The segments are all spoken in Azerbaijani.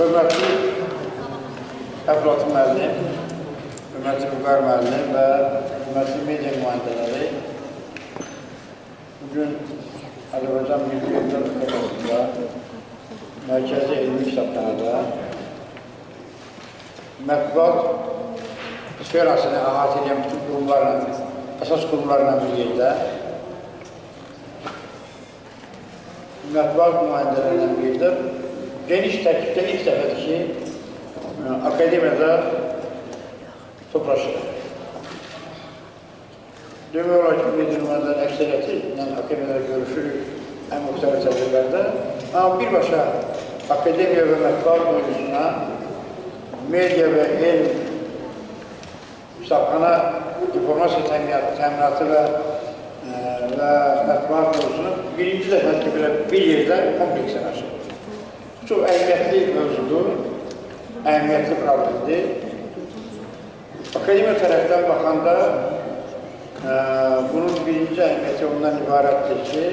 Hörmətli Əflatun müəllim, hörmətli Vüqar müəllim və hörmətli media nümayəndələri bugün Azərbaycan Milli Eğitim Fakültəsində Mərkəzi Elmi Kitabxanada mətbuat sferasını əhatə edən bütün qurumlarla, əsas qurumlarla bir yerdə mətbuat nümayəndələrlə bir yerdə geniş təklifdə ilk dəfədir ki, e, akademiyada toplaşır. Demək olar ki, media nümayəndələrin əksəriyyəti ilə akademiyada görüşürük ən müxtəlif tədbirlərdə. Amma birbaşa akademiya və mətbuat mövzusuna media və elm kitabxana informasiya təminatı, təminatı və, ə, və mətbuat mövzusunu birinci dəfə ki, belə bir yerdə kompleks yanaşır. Çox əhəmiyyətli mövzudur, əhəmiyyətli problemdir. Akademiya tərəfdən baxanda ə, bunun birinci əhəmiyyəti ondan ibarətdir ki,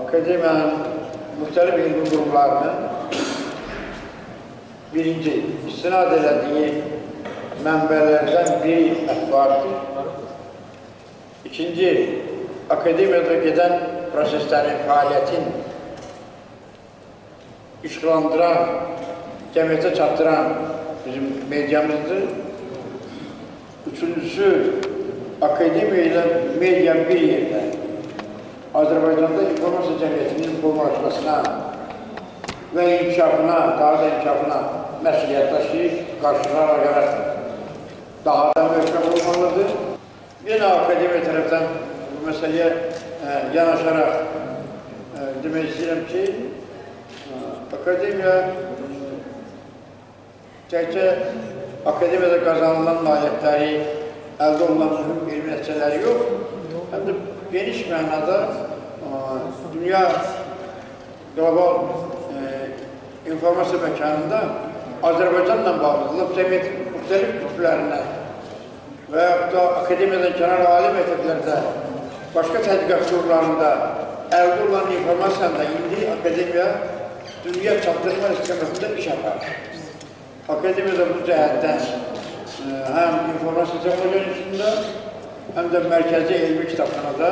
akademiyanın müxtəlif elmi qurumlarının birinci istinad elədiyi mənbələrdən biri mətbuatdır. İkinci, akademiyada gedən proseslərin, fəaliyyətin işğalandıran, cəmiyyətə çatdıran bizim mediamızdır. Üçüncüsü, akademiya ilə media bir yerdə Azərbaycanda informasiya cəmiyyətinin formalaşmasına və inkişafına, daha da inkişafına məsuliyyət daşıyır, qarşılarla yaratır. Daha da möhkəm olmalıdır. Yenə akademiya tərəfdən bu məsələyə ə, yanaşaraq ə, demək istəyirəm ki, Akademiya təkcə akademiyada qazanılan nailiyyətləri, əldə olunan mühüm elmi nəticələri yox, həm də geniş mənada dünya qlobal e, informasiya məkanında Azərbaycanla bağlı cəmiyyətin müxtəlif kütlərindən və yaxud da akademiyadan kənar ali məktəblərdə, başqa tədqiqat qurumlarında əldə olunan informasiyanı da indi akademiya dünya çatdırma istiqamətində iş aparır. Akademiyada bu cəhətdən ə, həm informasiya texnologiyasında, həm də mərkəzi elmi kitabxanada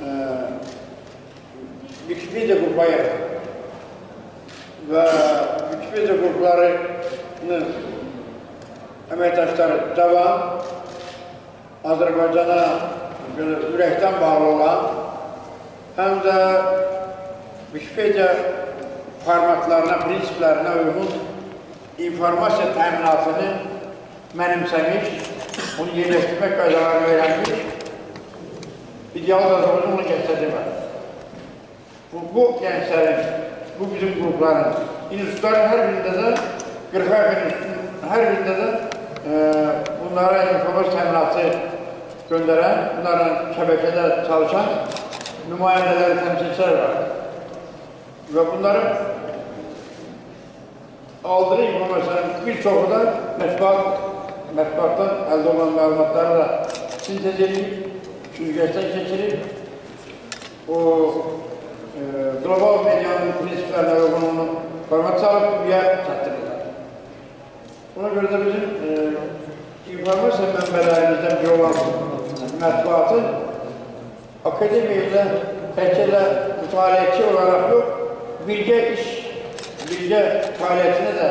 ə, Wikipedia qrupa yaradır. Və Wikipedia qruplarının əməkdaşları cavan, Azərbaycana ürəkdən bağlı olan, həm də Wikipedia formatlarına, prinsiplərinə uyğun informasiya təminatını mənimsəmiş, onu yerləşdirmək qaydalarını öyrənmiş, ideal Azərbaycan onu gətirmək. Bu, bu gənclərin, bu bizim qrupların, institutların hər birində də 40 yaxın hər birində də e, bunlara informasiya təminatı göndərən, bunların şəbəkədə çalışan nümayəndələri təmsilçilər var. Və bunların aldığı informasiyanın bir çoxu da mətbuat, mətbuatdan əldə olan məlumatları da sintez edilib, süzgəcdən keçirib, o e, qlobal medianın prinsiplərinə uyğun onu format salıb dünya çatdırırlar. Ona görə də bizim e, informasiya mənbələrimizdən biri olan mətbuatı akademiya ilə təkcə də mütaliyyətçi olaraq yox, birgə iş, birgə fəaliyyətinə də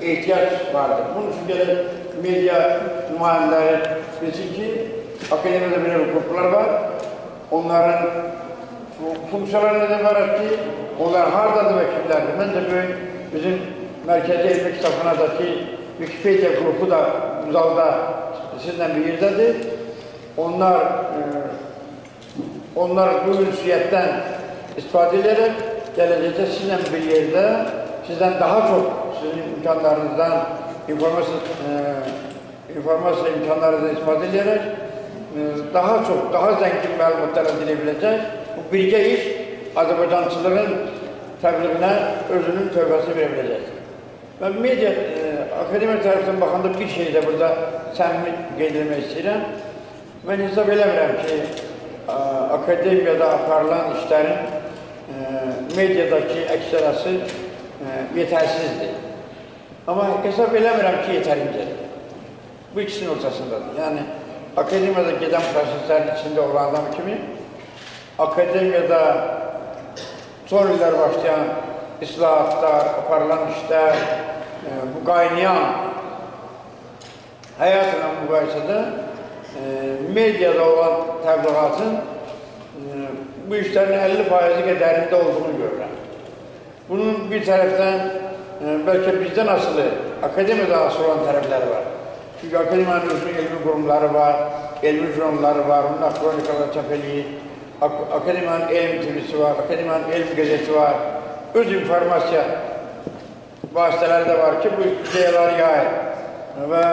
ehtiyac vardır. Bunun üçün gələk media nümayəndələri bilsin ki, akademiyada belə qruplar var. Onların funksiyaları nədən ibarət ki, onlar haradadır və kimlərdir? Mən də böyük bizim Mərkəzi Elmi Kitabxanadakı Wikipedia qrupu da bu zalda sizinlə bir yerdədir. Onlar e, onlar bu ünsiyyətdən istifadə edərək gələcəkdə sizinlə bir yerdə sizdən daha çox sizin imkanlarınızdan informasiya, e, informasiya imkanlarınızdan istifadə edərək e, daha çox, daha zəngin məlumatlar əldə edə biləcək. Bu birgə iş Azərbaycançılığın təbliğinə özünün tövbəsini verə biləcəkdir. Mən media e, akademiya tərəfindən baxanda bir şey də burada səmimi qeyd etmək istəyirəm. Mən hesab eləmirəm ki, a, akademiyada aparılan işlərin mediadakı əksərəsi yetersizdi. Ama hesap eləmirəm ki, yeterincedir. Bu ikisinin ortasındadır. Yani akademiyada giden proseslerin içinde olan adam kimi, akademiyada son iller başlayan islahatlar, aparılan işler, e, bu kaynayan hayatla müqayisədə e, medyada olan təbliğatın e, bu işlərin 50 faizi qədərində olduğunu görürəm. Bunun bir tərəfdən e, bəlkə bizdən asılı, akademiyada asılı olan tərəfləri var. Çünki akademiyanın özünün elmi qurumları var, elmi jurnalları var, onun akronikalar çap eləyir. Ak akademiyanın elm TV'si var, akademiyanın elm gazeti var. Öz informasiya vasitələri də var ki, bu ideyaları yayır. Və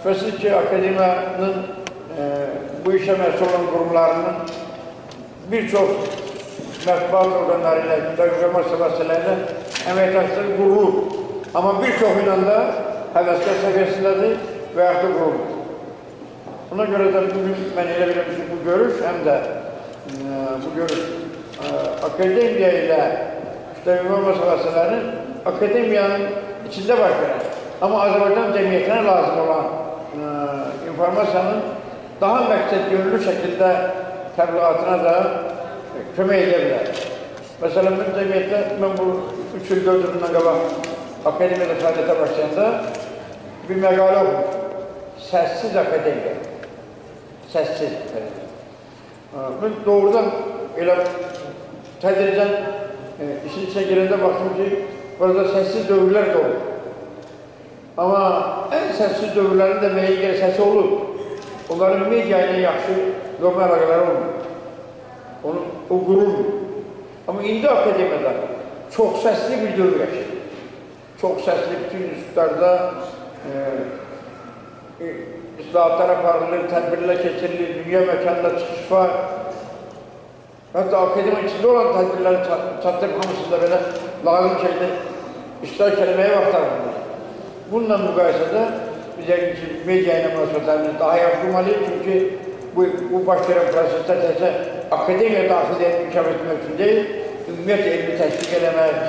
şübhəsiz ki, akademiyanın e, bu işə məsul olan qurumlarının bir çox mətbuat orqanları ilə, informasiya vasitələri ilə əməkdaşlığı qurulur. Amma bir çoxu ilə də həvəskar səviyyəsindədir və yaxud da qurulur. Buna görə də bugün mən elə bilirəm ki, bu görüş həm də e, bu görüş e, akademiya ilə işte informasiya vasitələrinin akademiyanın içində baş verən, amma Azərbaycan cəmiyyətinə lazım olan e, informasiyanın daha məqsəd yönlü şəkildə təbliğatına da kömək edə bilər. Məsələn, mən cəmiyyətdə, mən bu 3 il 4 ildən qabaq akademiyada fəaliyyətə başlayanda bir məqalə oxumuşum. Səssiz akademiya. Səssiz akademiya. Mən doğrudan elə tədricən e, işin içine girəndə baxdım ki, burada səssiz dövrlər də olur. Amma ən səssiz dövrlərin də görə səsi olur. Onların media ilə yaxşı normal əlaqələri olmur. Onu, o qurulmur. Amma indi akademiyada çox səsli bir dövr yaşayır. Çox səsli bütün institutlarda e, e, islahatlar aparılır, tədbirlər keçirilir, dünya məkanında çıxış var. Hətta akademiya içində olan tədbirlərin çatdırıb hamısında belə lazım şeydə iştirak eləməyə vaxt ayırırlar. Bununla müqayisədə biz yəqin ki, media ilə münasibətlərimiz daha yaxşı olmalıyıq. Bu, bu baş verən prosesdə təkcə akademiya daxil inkişaf etmək üçün deyil, ümumiyyətlə elmi təşviq eləmək,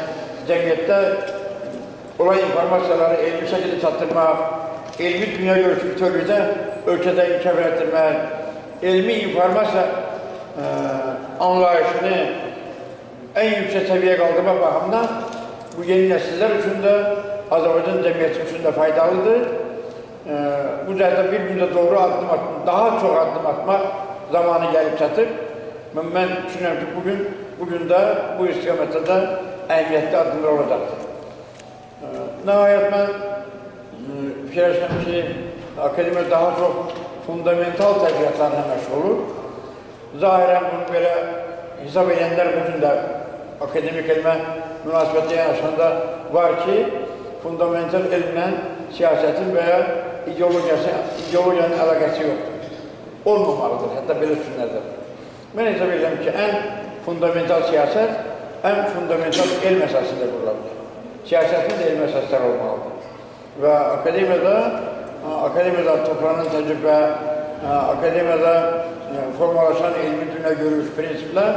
cəmiyyətdə olan informasiyaları elmi şəkildə çatdırmaq, elmi dünya görüşü bütövlükdə ölkədə inkişaf etdirmək, elmi informasiya ə, anlayışını en yüksek seviyeye kaldırma bakımından bu yeni nesiller için de Azerbaycan cemiyeti için de faydalıdır. Ee, bu zaten bir günde doğru adım atmak, daha çok adım atmak zamanı gelip çatır. Ben, düşünüyorum ki bugün, bugün de bu istikamette de emniyetli adımlar olacaktır. Ee, nihayet ben e, fikirleşmem ki akademi daha çok fundamental təbiətlərlə məşğul olur. Zahirən bunu belə hesab edənlər bugün də akademik elmə münasibətlə yanaşanda var ki, fundamental elmlə siyasətin və ya ideologiyası, ideologiyanın əlaqəsi yoxdur. Olmamalıdır, hətta belə düşünərlər. Mən hesab edirəm ki, ən fundamental siyasət, ən fundamental elm əsasında qurulabilir. Siyasətin də elm əsasları olmalıdır. Və akademiyada, akademiyada toplanan təcrübə, akademiyada formalaşan elmi dünya görüş prinsiplər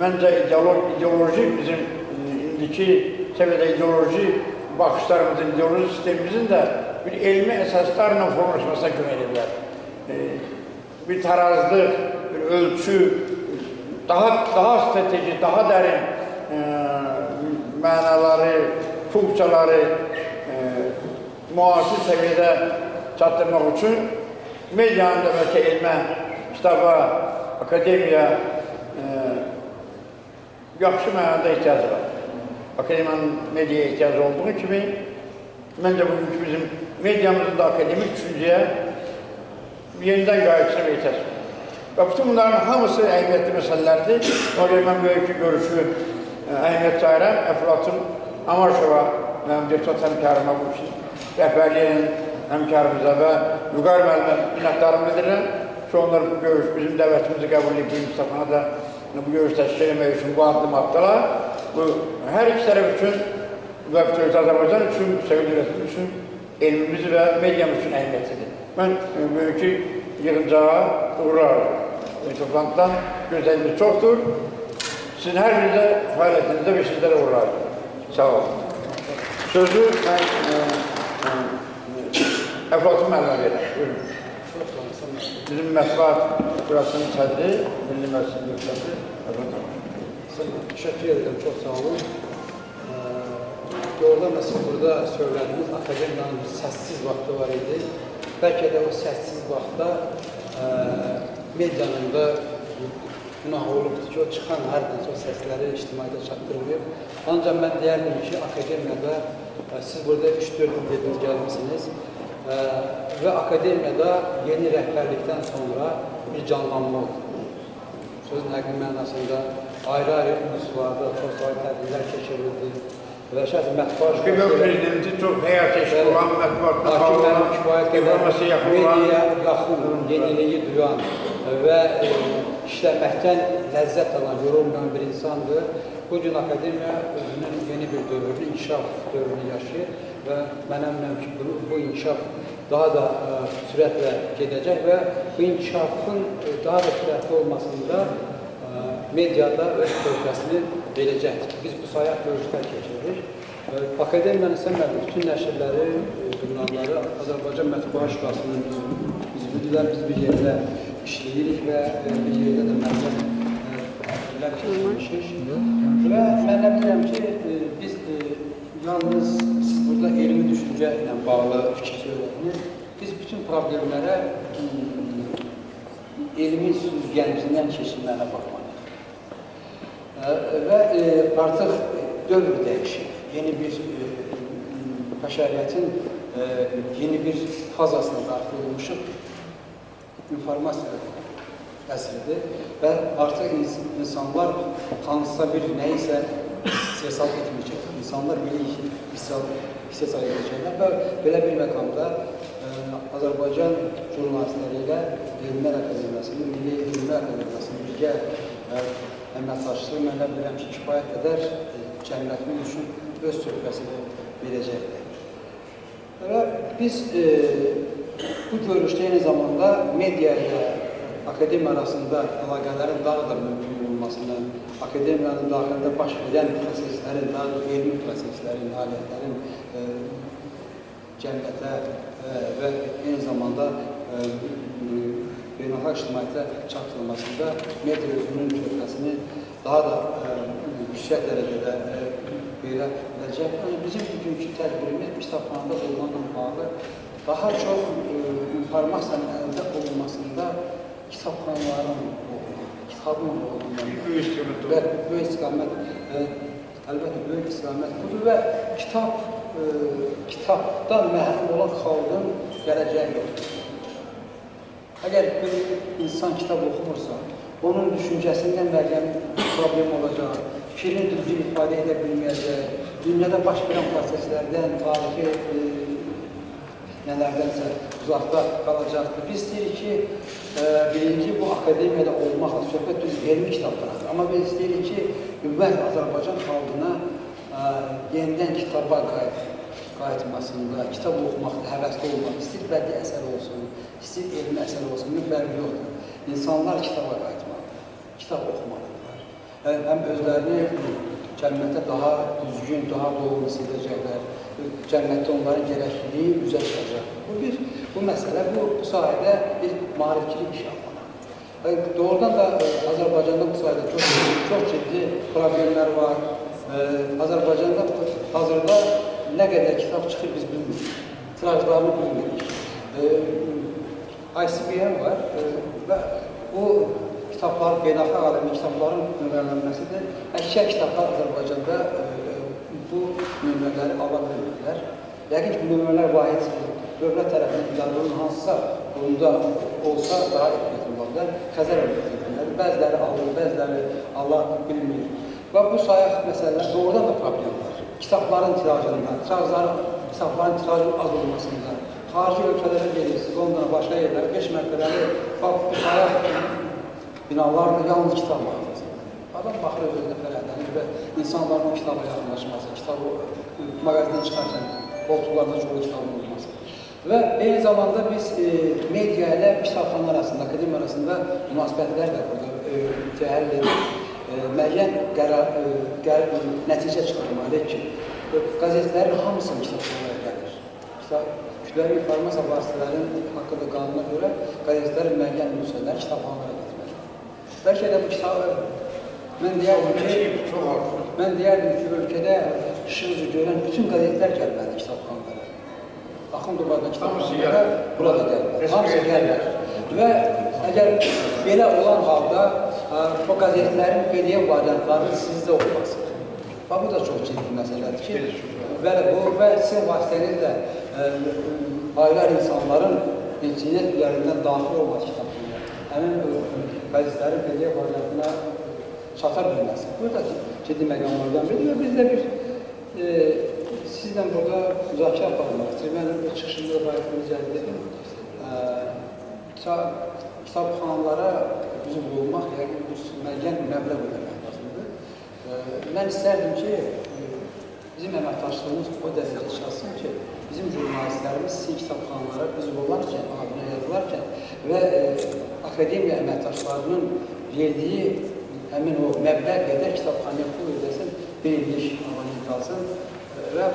məncə ideolog, ideoloji bizim indiki səviyyədə ideoloji baxışlarımızın, ideoloji sistemimizin də bir elmi əsaslarla formalaşmasına kömək edirlər. Bir tarazlıq, bir ölçü, daha daha strateji, daha dərin e, mənaları, funksiyaları e, müasir səviyyədə çatdırmaq üçün medianın da bəlkə elmə, kitaba, akademiya e, yaxşı mənada ehtiyacı var. Akademiyanın medyaya ehtiyacı olduğu kimi, məncə bugünkü bizim medyamızın da akademik düşüncəyə yenidən ehtiyac var. Və bütün bunların hamısı əhəmiyyətli məsələlərdir. Ona görə mən böyük görüşü əhəmiyyət sayıram. Əflatun Amarşova, mənim deputat həmkarıma bu işin rəhbərliyin həmkarımıza və Vüqar müəllimə minnətdarımı bildirirəm ki, onlar bu görüş, bizim dəvətimizi qəbul edib, bu Mustafana da bu görüş təşkil etmək üçün bu addım atdılar. Bu, hər iki tərəf üçün və bütövlükdə Azərbaycan üçün, Dövlətimiz üçün, elmimiz və mediamız üçün əhəmiyyətlidir. Mən bugünkü yığıncağa uğurlarım. Toplantıdan gözləyimiz çoxdur. Sizin hər birinizə fəaliyyətinizdə və sizlərə uğurlarım. Sağ olun. Sözü mən e, e, Əflatun müəllimə verəm. Buyurun. Bizim mətbuat burasının sədri, Milli Məclisin deputatı Əflatun. Teşekkür ederim, çok sağ olun. Doğrudan da siz burada söylədiniz, akademiyanın səssiz vaxtı var idi. Bəlkə də o səssiz vaxtda e, medianın da günah olubdur ki, o çıxan hər hansı o səsləri ictimaiyyətə çatdırılıyor. Ancaq mən deyərdim ki, akademiyada e, siz burada 3-4 il dediniz, gəlmişsiniz e, və akademiyada yeni rəhbərlikdən sonra bir canlanma oldu. Sözün həqiqi mənasında ayrı-ayrı ünslarda çox sayı tədbirlər keçirildi və şəxs mətbuat prezidenti çox həyat eşq olan mənim kifayət informasiya qədər yaxın olan mediaya yaxın, yeniliyi duyan və e, işləməkdən ləzzət alan, yorulmayan bir insandır. Bu gün akademiya özünün yeni bir dövrünü, inkişaf dövrünü yaşayır və mən əminəm ki, bu, bu inkişaf daha da ə, sürətlə gedəcək və bu inkişafın ə, daha da sürətli olmasında mediada öz tövbəsini verəcəkdir. Biz bu sayaq görüşlər keçiririk. Akademiyanın isə bütün nəşrləri, ə, jurnalları Azərbaycan Mətbuat Şurasının üzvüdülər, biz bir yerdə işləyirik və ə, bir yerdə də məlumat tədbirlər keçirmişik. Və mən nə bilirəm ki, biz yalnız burada elmi düşüncə ilə bağlı fikir söylədiniz. Biz bütün problemlərə elmin süzgəncindən keçirmənə baxmalıyıq. Və ə, artıq dövr dəyişir. Yeni bir ə, bəşəriyyətin ə, yeni bir fazasına daxil olmuşuq. İnformasiya əsridir və artıq ins insanlar hansısa bir nəyisə istehsal etməyəcək. İnsanlar bilik istehsal edəcəklər və belə bir məqamda ə, Azərbaycan jurnalistləri ilə Elmlər Akademiyasının, Milli Elmlər Akademiyasının birgə ə, əməkdaşlığı mən bilirəm ki, kifayət qədər ə, cəmiyyətimiz üçün öz töhfəsini verəcəkdir. Və biz e, bu görüşdə eyni zamanda media ilə akademiya arasında əlaqələrin daha da mümkün olmasını, akademiyanın daxilində baş verən proseslərin, daha da elmi proseslərin, nailiyyətlərin e, cəmiyyətə e, və eyni zamanda e, beynəlxalq ictimaiyyətə çatdırılmasında media özünün töhfəsini daha da e, yüksək dərəcədə e, verə biləcək. Yəni, bizim bugünkü tədbirimiz kitabxanada olmanla bağlı daha çox e, informasiyanın əldə olunmasında kitabxanaların kitabın rolundan Böyük istiqamət və böyük istiqamət e, əlbəttə böyük istiqamət budur və kitab e, kitabda məhrum olan xalqın gələcəyi yoxdur. Əgər bir insan kitab oxumursa, onun düşüncəsində müəyyən problem olacaq, fikrini düzgün ifadə edə bilməyəcək, dünyada baş verən proseslərdən, tarixi e, nələrdənsə uzaqda qalacaqdır. Biz deyirik ki, e, birinci bu akademiyada olmaqla söhbət düz elmi kitablardır. Amma biz deyirik ki, ümumiyyət Azərbaycan xalqına e, yenidən kitaba qayıt, qayıtmasında, kitab oxumaqda həvəsli olmaq, istəyir bədii əsər olsun, istəyir elmi əsər olsun, bunun fərqi yoxdur. İnsanlar kitaba qayıtmalıdır, kitab oxumalıdırlar. Yəni, həm özlərini cəmiyyətə daha düzgün, daha doğru hiss edəcəklər, cəmiyyətdə onların gərəkliliyi üzə çıxacaq. Bu bir, bu məsələ, bu, bu sahədə bir maarifçilik iş yapmalıdır. Yəni, doğrudan da e, Azərbaycanda bu sahədə çox, çox ciddi problemlər var. E, Azərbaycanda hazırda nə qədər kitab çıxır biz bilmirik. Tirajlarını bilmirik. E, ICBM var və bu kitablar, beynəlxalq aləmi kitabların nömrələnməsidir. Əksər kitablar Azərbaycanda e, bu nömrələri ala bilmirlər. Yəqin ki, bu nömrələr vahid dövlət tərəfindən idarənin hansısa qurumda olsa daha ehtiyatlı olarlar. Xəzər ehtiyatlıdır. Bəziləri alır, bəziləri Allah bilmir. Və bu sayaq məsələlər doğrudan da problem var. Kitabların tirajında, tirajların, kitabların tirajının az olmasında, xarici ölkələrə gelirsiniz, Londona, başqa yerlərə 5 mərtəbəli, sayaq binalarla yalnız kitab mağazası. Adam baxır özünə fərəhlənir və insanların o kitaba yaxınlaşması, kitabı mağazadan çıxarkən qoltuqlarında çoxlu kitabın olması. Və eyni zamanda biz e, media ilə kitabxana arasında, akademiya arasında münasibətlər də burada e, təhlil edir. E, müəyyən qərar, e, qərar, nəticə çıxarmalıyıq ki, Qəzetlərin hamısının kitabxanalara gəlir. Kitab, kütləvi informasiya vasitələrinin haqqında qanuna görə qəzetlərin müəyyən nüsxələri kitabxanalara getməlidir. Bəlkə də bu kitabı mən deyərdim ki, mən deyərdim ki, ölkədə işıq görən bütün qəzetlər gəlməlidir kitabxanalara. Axın Hamısı kitabxanalara burada gəlməli. Hamısı qəzetlər. gəlməli. Və əgər belə olan halda o qəzetlərin PDF variantları sizdə olması. Bax, bu da çox ciddi məsələdir ki, bəli, bu və sizin vasitənizlə aylar insanların internet üzərindən daxil olması kitabxanaya, həmin qəzetlərin PDF variantına çata bilməsi. Bu da ciddi məqamlardan biridir və biz də bir e, sizlə burada müzakirə aparmaq istəyir. Mən çıxışımda bayaq rica edirdim. E, kitab, kitabxanalara üzv olmaq, yəqin bu müəyyən məbləğ ödəmək lazımdır. Mən istərdim ki, bizim əməkdaşlığımız o dərəcədə çıxasın ki, bizim jurnalistlərimiz sizin kitabxanalara üzv olarkən, adına yazılarkən və e, akademiya əməkdaşlarının verdiyi həmin o məbləğ qədər kitabxanaya pul ödəsin, bir illik abonent alsın. Və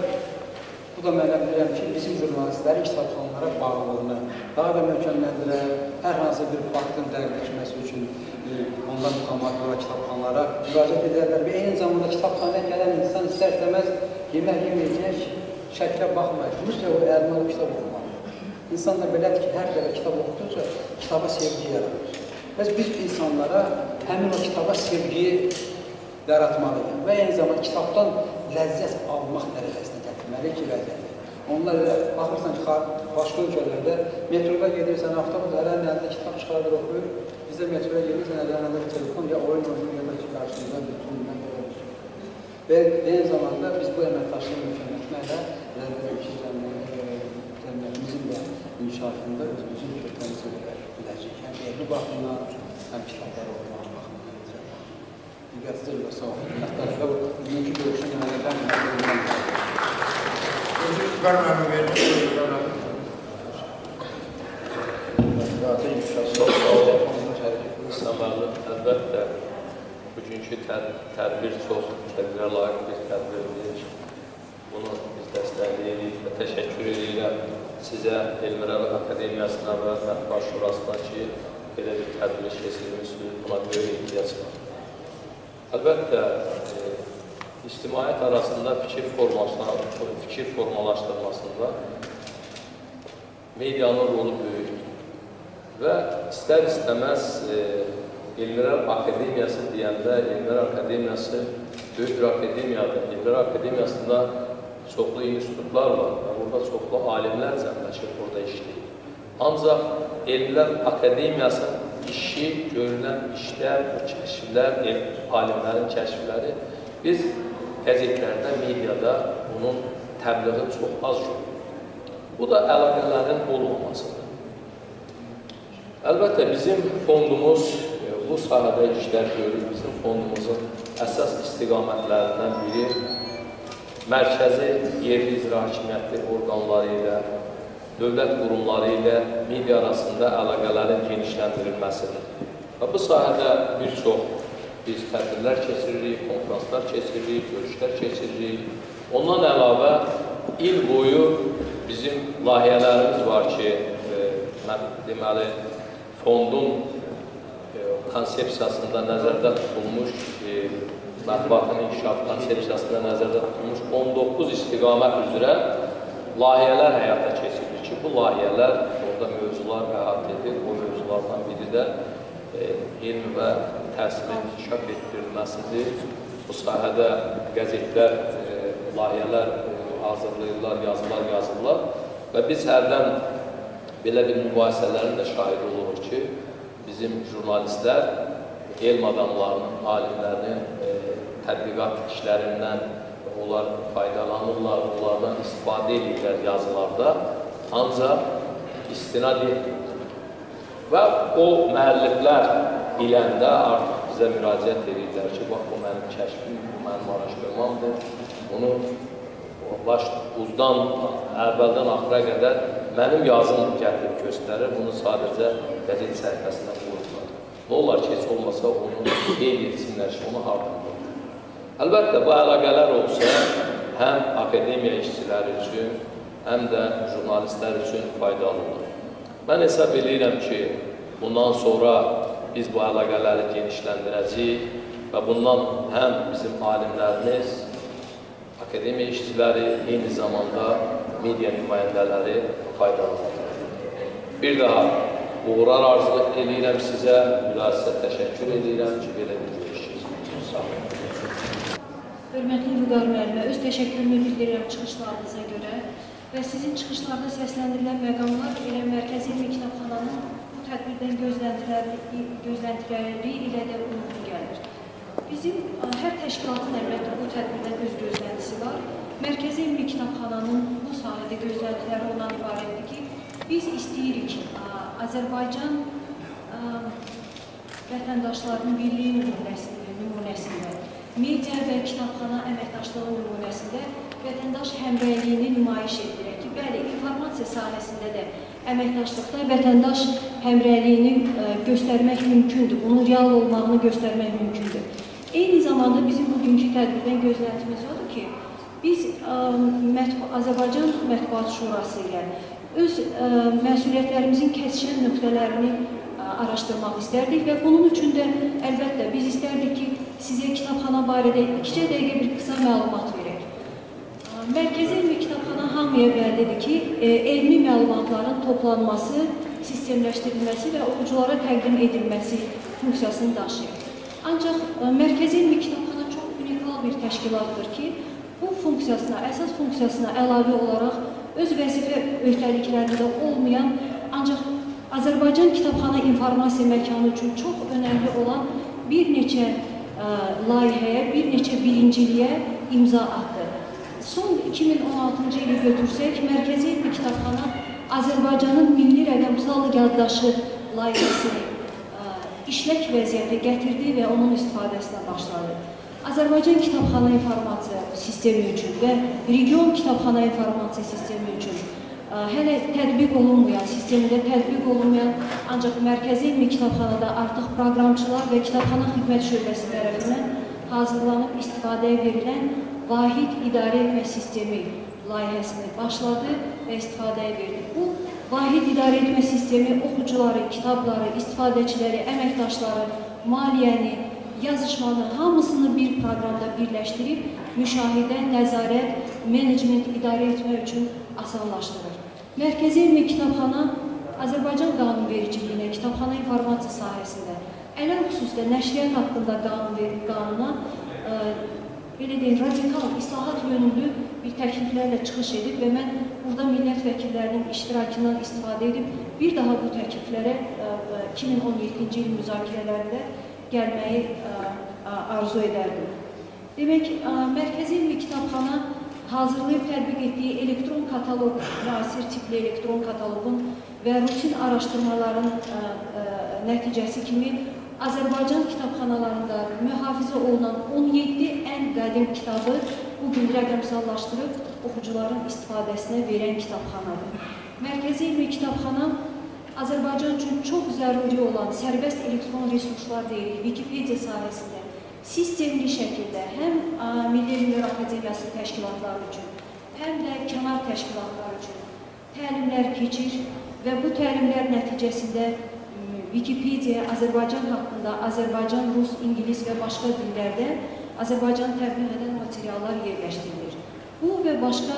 bu da mənə bilirəm ki, bizim jurnalistlərin kitabxanalara bağlılığını daha da möhkəmləndirər, hər hansı bir faktın dəqiqləşməsi üçün e, onlar müqamat olaraq kitabxanalara müraciət edərlər və eyni zamanda kitabxanaya gələn insan istər-istəməz yemək yeməyəcək şəklə baxmayır. Mütləq o kitab oxumalıdır. İnsan da belədir ki, hər dəfə kitab oxuduqca kitaba sevgi yaranır. Bəs biz insanlara həmin o kitaba sevgiyi yaratmalıyıq və eyni zamanda kitabdan ləzzət almaq dərəcəsinə gətirməliyik ki, vəziyyəti. Onlar elə baxırsan ki, başqa ölkələrdə metroda gedirsən, avtobus əlinin əlində kitab çıxardır, oxuyur. Bizdə metroya gedirsən, əlinin əlində telefon ya oyun oynayır, ya da ki, qarşısında bütün mən Və eyni zamanda biz bu əməkdaşlığı mükəmmələtməklə cəmiyyətimizin də inkişafında özümüzün köklərimizi biləcəyik. Həm elmi baxımdan, həm kitablar oxumaq baxımdan. Diqqətinizə görə sağ olun. Və bu bugünkü görüşün verir. Üskar müəllim. Zaten inşallah. Çox sağ olun. İslamlı əlbəttə bugünkü tər tədbir çox tədbirə layiq bir tədbirdir. Bunu biz dəstəkləyirik və təşəkkür edirəm sizə Elmiralı Akademiyasına və Mətbuat Şurasına ki, belə bir tədbir keçirilmişdir. Buna böyük ehtiyac var. Əlbəttə, e, ictimaiyyət arasında fikir formalaşdırmasında, fikir formalaşdırmasında medianın rolu böyükdür. Və istər-istəməz e, Elmlər Akademiyası deyəndə, Elmlər Akademiyası böyük bir akademiyadır. Elmlər Akademiyasında çoxlu institutlar var və burada çoxlu alimlər cəmləşir, burada işləyir. Ancaq Elmlər Akademiyasının işi, görülən işlər, kəşflər, el, alimlərin kəşfləri biz qəzetlərdə, mediada bunun təbliği çox az görürük. Bu da əlaqələrin olmamasıdır. Əlbəttə, bizim fondumuz bu sahədə işlər görür. Bizim fondumuzun əsas istiqamətlərindən biri mərkəzi yerli icra hakimiyyəti orqanları ilə, dövlət qurumları ilə media arasında əlaqələrin genişləndirilməsidir. Və bu sahədə bir çox biz tədbirlər keçiririk, konferanslar keçiririk, görüşlər keçiririk. Ondan əlavə il boyu bizim layihələrimiz var ki, e, deməli, fondun konsepsiyasında nəzərdə tutulmuş, e, mətbuatın inkişaf konsepsiyasında nəzərdə tutulmuş 19 istiqamət üzrə layihələr həyata keçirilir ki, bu layihələr orada mövzular əhatə edir. O mövzulardan biri də e, elm və təhsilin inkişaf etdirilməsidir. Bu sahədə qəzetlər, e, layihələr e, hazırlayırlar, yazılar yazırlar və biz hərdən belə bir mübahisələrin də şahidi oluruq ki, bizim jurnalistlər elm adamlarının, alimlərinin e, tədqiqat işlərindən onlar faydalanırlar, onlardan istifadə edirlər yazılarda, ancaq istinad etmirlər. Və o müəlliflər biləndə artıq bizə müraciət edirlər ki, bax, bu mənim kəşfim, bu mənim araşdırmamdır. Bunu baş uzdan əvvəldən axıra qədər mənim yazım gətirib göstərir. Bunu sadəcə qəzet səhifəsində qoyurlar. Nə olar ki, heç olmasa onu qeyd etsinlər ki, onu hardan qoyur. Əlbəttə, bu əlaqələr olsa, həm akademiya işçiləri üçün, həm də jurnalistlər üçün faydalıdır. Mən hesab edirəm ki, bundan sonra biz bu əlaqələri genişləndirəcəyik və bundan həm bizim alimlərimiz, akademiya işçiləri, eyni zamanda media nümayəndələri faydalanacaq. Bir daha uğurlar arzu edirəm sizə, münasibət təşəkkür edirəm ki, belə bir görüşürüz. Sağ olun. Hörmətli Vüqar müəllimə, öz təşəkkürümü bildirirəm çıxışlarınıza görə və sizin çıxışlarda səsləndirilən məqamlar elə Mərkəzi İlmi Kitabxananın bu tədbirdən gözləntiləri ilə də uyğun gəlir. Bizim ə, hər təşkilatın əlbəttə bu tədbirdən öz gözləntisi var. Mərkəzi İlmi Kitabxananın bu sahədə gözləntiləri ondan ibarətdir ki, biz istəyirik ə, Azərbaycan ə, vətəndaşlarının birliyi nümunəsində, nümunəsində media və kitabxana əməkdaşlığı nümunəsində vətəndaş həmrəyliyini nümayiş etdirək ki, bəli, informasiya sahəsində də əməkdaşlıqda vətəndaş həmrəyliyini göstərmək mümkündür, bunun real olmağını göstərmək mümkündür. Eyni zamanda bizim bugünkü tədbirdən gözləntimiz odur ki, biz ə, mətbu Azərbaycan Mətbuat Şurası ilə öz ə, məsuliyyətlərimizin kəsişən nöqtələrini ə, araşdırmaq istərdik və bunun üçün də əlbəttə biz istərdik ki, sizə kitabxana barədə ikicə dəqiqə bir qısa məlumat verək. Mərkəzi elmi kitabxana hamıya bəllidir ki, e, elmi məlumatların toplanması, sistemləşdirilməsi və oxuculara təqdim edilməsi funksiyasını daşıyır. Ancaq e, Mərkəzi elmi kitabxana çox unikal bir təşkilatdır ki, bu funksiyasına, əsas funksiyasına əlavə olaraq öz vəzifə öhdəliklərində olmayan, ancaq Azərbaycan kitabxana informasiya məkanı üçün çox önəmli olan bir neçə ə, layihəyə, bir neçə birinciliyə imza atdı. Son 2016-cı ili götürsək, Mərkəzi Elmi Kitabxana Azərbaycanın milli rəqəmsal yaddaşı layihəsini işlək vəziyyətə gətirdi və onun istifadəsinə başladı. Azərbaycan Kitabxana İnformasiya Sistemi üçün və Region Kitabxana İnformasiya Sistemi üçün hələ tətbiq olunmayan, sistemdə tətbiq olunmayan, ancaq Mərkəzi İlmi Kitabxanada artıq proqramçılar və Kitabxana Xidmət Şöbəsi tərəfindən hazırlanıb istifadəyə verilən Vahid İdarə Etmə Sistemi layihəsini başladı və istifadəyə verdi. Bu Vahid İdarə Etmə Sistemi oxucuları, kitabları, istifadəçiləri, əməkdaşları, maliyyəni, yazışmanı hamısını bir proqramda birləşdirib müşahidə, nəzarət, menecment idarə etmək üçün asanlaşdırır. Mərkəzi elmi kitabxana Azərbaycan qanunvericiliyinə, kitabxana informasiya sahəsində, ələn xüsusda nəşriyyat haqqında qanun qanuna ə, belə deyək, radikal, islahat yönümlü bir təkliflərlə çıxış edib və mən burada millət vəkillərinin iştirakından istifadə edib bir daha bu təkliflərə ə, 2017-ci il müzakirələrində gəlməyi ə, arzu edərdim. Demək, Mərkəzi İlmi Kitabxana hazırlayıb tətbiq etdiyi elektron kataloq, müasir tipli elektron kataloqun və rutin araşdırmaların nəticəsi kimi Azərbaycan kitabxanalarında mühafizə olunan 17 ən qədim kitabı bu gün rəqəmsallaşdırıb oxucuların istifadəsinə verən kitabxanadır. Mərkəzi İlmi Kitabxana Azərbaycan üçün çox zəruri olan sərbəst elektron resurslar deyirik, Wikipedia sahəsində sistemli şəkildə həm Milli Elmlər Akademiyası təşkilatları üçün, həm də kənar təşkilatlar üçün təlimlər keçir və bu təlimlər nəticəsində Wikipedia Azərbaycan haqqında Azərbaycan, Rus, İngilis və başqa dillərdə Azərbaycan təbliğ edən materiallar yerləşdirilir. Bu və başqa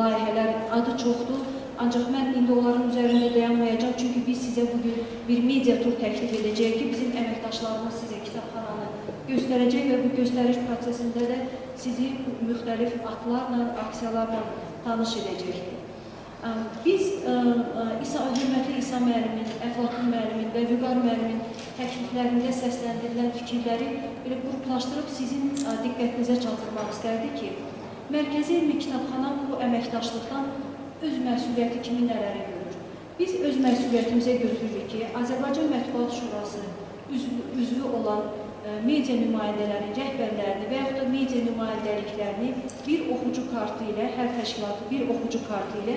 layihələr adı çoxdur, ancaq mən indi onların üzərində dayanmayacağım, çünki biz sizə bugün bir media tur təklif edəcəyik ki, bizim əməkdaşlarımız sizə kitabxananı göstərəcək və bu göstəriş prosesində də sizi müxtəlif atlarla, aksiyalarla tanış edəcəkdir. Biz İsa, hörmətli İsa müəllimin, Əflatun müəllimin və Vüqar müəllimin təkliflərində səsləndirilən fikirləri belə qruplaşdırıb sizin diqqətinizə çatdırmaq istərdik ki, Mərkəzi Elmi Kitabxana bu əməkdaşlıqdan öz məsuliyyəti kimi nələri görür? Biz öz məsuliyyətimizə götürürük ki, Azərbaycan Mətbuat Şurası üzvü, üzvü olan media nümayəndələrinin rəhbərlərini və yaxud da media nümayəndəliklərini bir oxucu kartı ilə, hər təşkilatı bir oxucu kartı ilə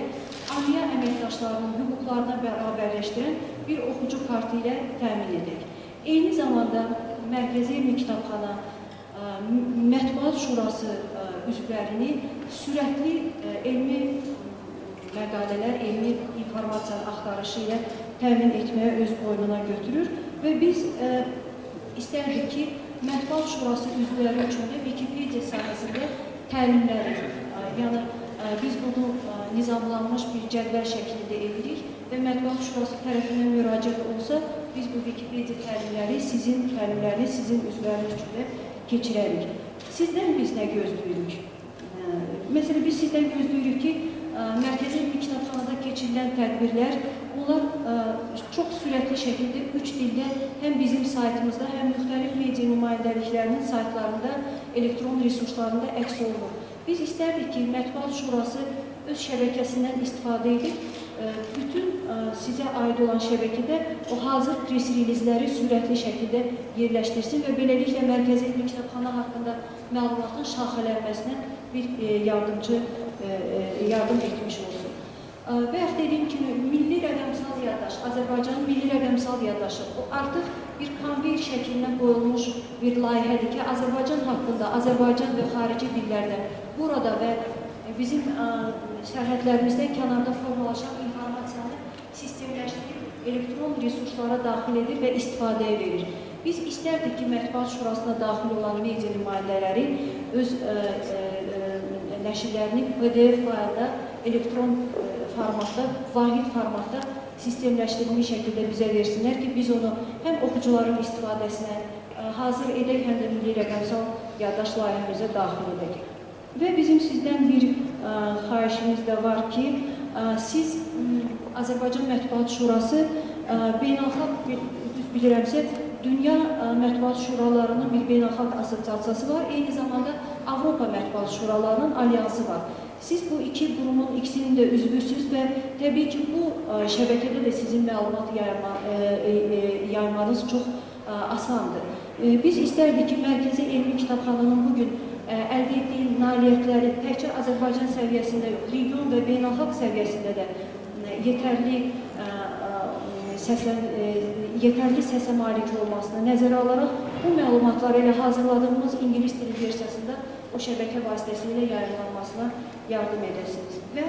aliyə əməkdaşlarının hüquqlarına bərabərləşdirən bir oxucu kartı ilə təmin edək. Eyni zamanda Mərkəzi Elmi Kitabxana ə, Mətbuat Şurası ə, üzvlərini sürətli elmi məqalələr, elmi informasiya axtarışı ilə təmin etməyə öz boynuna götürür və biz istərdik ki, Mətbuat Şurası üzvləri üçün də Wikipedia sahəsində təlimləri, ə, yəni ə, biz bunu ə, nizamlanmış bir cədvəl şəklində edirik və Mətbuat Şurası tərəfindən müraciət olsa, biz bu Wikipedia təlimləri sizin təlimləriniz, sizin üzvləriniz üçün də keçirərik. Sizdən biz nə gözləyirik? Məsələn, biz sizdən gözləyirik ki, Mərkəzi Elmi Kitabxanada keçirilən tədbirlər, onlar ə, çox sürətli şəkildə üç dildə həm bizim saytımızda, həm müxtəlif media nümayəndəliklərinin saytlarında, elektron resurslarında əks olunur. Biz istərdik ki, Mətbuat Şurası öz şəbəkəsindən istifadə edib, ə, bütün ə, sizə aid olan şəbəkədə o hazır press relizləri sürətli şəkildə yerləşdirsin və beləliklə Mərkəzi Elmi Kitabxana haqqında məlumatın şaxələnməsinə bir e, yardımcı e, e, yardım etmiş olsun. Və yaxud dediyim kimi milli rəqəmsal yaddaş, Azərbaycanın milli rəqəmsal yaddaşı o artıq bir konveyr şəklinə qoyulmuş bir layihədir ki, Azərbaycan haqqında, Azərbaycan və xarici dillərdə burada və bizim sərhədlərimizdən kənarda formalaşan informasiyanı sistemləşdirib elektron resurslara daxil edir və istifadəyə verir. Biz istərdik ki, Mətbuat Şurasına daxil olan media nümayəndələri öz ə, ə, nəşrlərini PDF faylda, elektron ə, formatda, vahid formatda sistemləşdirilmiş şəkildə bizə versinlər ki, biz onu həm oxucuların istifadəsinə ə, hazır edək, həm də milli rəqəmsal yaddaş layihəmizə daxil edək. Və bizim sizdən bir ə, xahişimiz də var ki, ə, siz m, Azərbaycan Mətbuat Şurası ə, beynəlxalq düz bilirəmsə, Dünya ə, Mətbuat Şuralarının bir beynəlxalq assosiasiyası var, eyni zamanda Avropa Mətbuat Şuralarının alyansı var. Siz bu iki qurumun ikisinin də üzvüsüz və təbii ki, bu ə, şəbəkədə də sizin məlumat yayma, ə, ə, ə, yaymanız çox ə, asandır. Ə, Biz istərdik ki, Mərkəzi Elmi Kitabxananın bugün ə, əldə etdiyi nailiyyətləri təkcə Azərbaycan səviyyəsində yox, region və beynəlxalq səviyyəsində də ə, yetərli ə, səslən, ə, yetərli səsə malik olmasını nəzərə alaraq bu məlumatları elə hazırladığımız ingilis dili versiyasında o şəbəkə vasitəsilə yayınlanmasına yardım edəsiniz. Və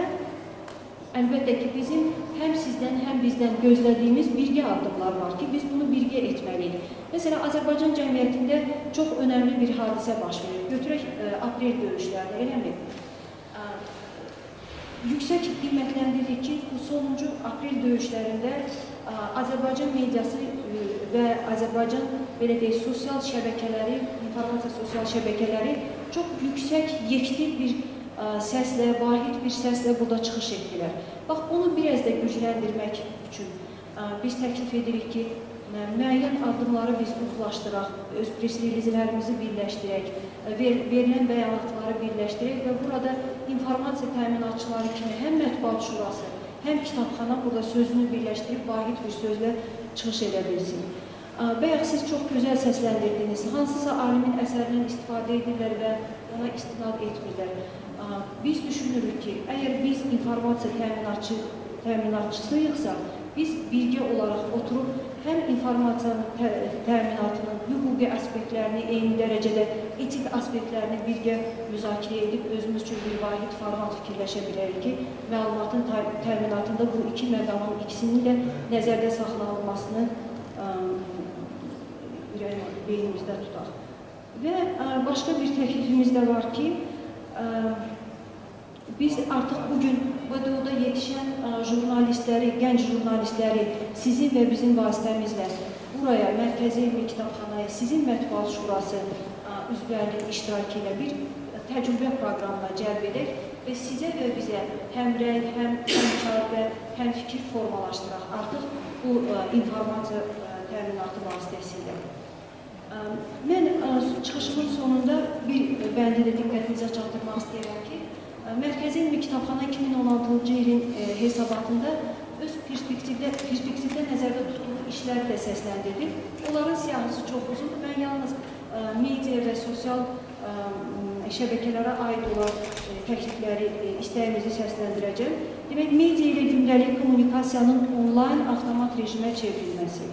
əlbəttə ki, bizim həm sizdən, həm bizdən gözlədiyimiz birgə addımlar var ki, biz bunu birgə etməliyik. Məsələn, Azərbaycan cəmiyyətində çox önəmli bir hadisə baş verir. Götürək ə, aprel döyüşlərini, eləmi? Ə, Yüksək qiymətləndirilir ki, bu sonuncu aprel döyüşlərində ə, Azərbaycan mediası ə, və Azərbaycan belə deyək, sosial şəbəkələri, informasiya sosial şəbəkələri çox yüksək, yekdil bir ə, səslə, vahid bir səslə burada çıxış etdilər. Bax, bunu biraz da gücləndirmək üçün ə, biz təklif edirik ki, ə, müəyyən addımları biz uzlaşdıraq, öz press relizlərimizi birləşdirək, ə, ver, verilən bəyanatları birləşdirək və burada informasiya təminatçıları kimi həm mətbuat şurası, həm kitabxana burada sözünü birləşdirib vahid bir sözlə çıxış edə bilsin. Bayaq siz çox gözəl səsləndirdiniz. Hansısa alimin əsərindən istifadə edirlər və ona istinad etmirlər. Biz düşünürük ki, əgər biz informasiya təminatçı təminatçısıyıqsa, biz birgə olaraq oturub həm informasiyanın tə təminatının hüquqi aspektlərini, eyni dərəcədə etik aspektlərini birgə müzakirə edib özümüz üçün bir vahid format fikirləşə bilərik ki, məlumatın tə təminatında bu iki məqamın ikisinin də nəzərdə saxlanılmasını beynimizdə tutaq. Və ə, başqa bir təklifimiz də var ki, ə, biz artıq bugün VDO-da yetişən ə, jurnalistləri, gənc jurnalistləri sizin və bizim vasitəmizlə buraya, Mərkəzi Elmi Kitabxanaya, sizin Mətbuat Şurası üzvlərinin iştirakı ilə bir təcrübə proqramına cəlb edək və sizə və bizə həm rəy, həm həmkar və həm fikir formalaşdıraq artıq bu ə, informasiya ə, təminatı vasitəsilə. Mən çıxışımın sonunda bir bəndi də diqqətinizə çatdırmaq istəyirəm ki, ə, Mərkəzi Elmi Kitabxana 2016-cı ilin hesabatında öz perspektivdə, perspektivdə nəzərdə tutduğu işləri də səsləndirdik. Onların siyahısı çox uzundur. Mən yalnız media və sosial şəbəkələrə aid olan təklifləri, istəyimizi səsləndirəcəm. Demək, media ilə gündəlik kommunikasiyanın onlayn avtomat rejimə çevrilməsi.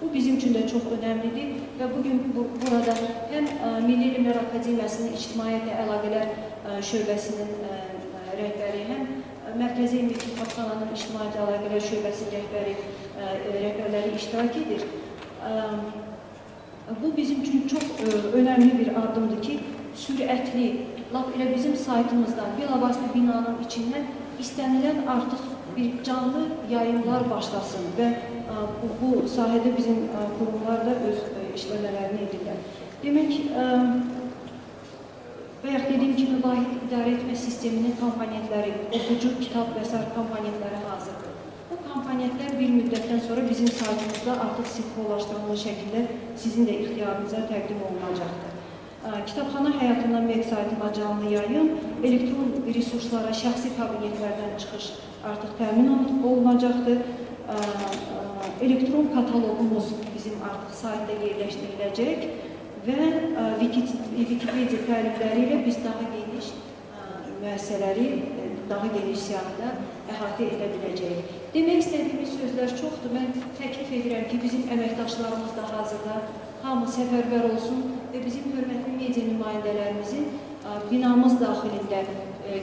Bu bizim üçün də çox önəmlidir və bu gün bu, burada həm Milli Elmlər Akademiyasının İctimaiyyətlə Əlaqələr şöbəsinin rəhbəri, həm Mərkəzi Elmi Kitabxananın İctimaiyyətlə Əlaqələr şöbəsinin rəhbəri, rəhbərləri iştirak edir. Bu bizim üçün çox önəmli bir addımdır ki, sürətli, lap elə bizim saytımızdan, bilavasitə binanın içindən istənilən artıq bir canlı yayımlar başlasın və bu, bu sahədə bizim qurumlar da öz işləmələrini edirlər. Demək, bayaq dediyim kimi vahid idarə etmə sisteminin komponentləri, oxucu, kitab və sair komponentləri hazırdır. Bu komponentlər bir müddətdən sonra bizim saytımızda artıq sinxronlaşdırılmış şəkildə sizin də ixtiyarınıza təqdim olunacaqdır. Kitabxana həyatından web saytına canlı yayım, elektron resurslara, şəxsi kabinetlərdən çıxış artıq təmin olun- olunacaqdır. Elektron kataloqumuz bizim artıq saytda yerləşdiriləcək və Wiki- Wikipedia təlimləri ilə biz daha geniş ə, müəssisələri ə, daha geniş siyahıda əhatə edə biləcəyik. Demək istədiyimiz sözlər çoxdur. Mən təklif edirəm ki, bizim əməkdaşlarımız da hazırda hamı səfərbər olsun və bizim hörmətli media nümayəndələrimizin binamız daxilində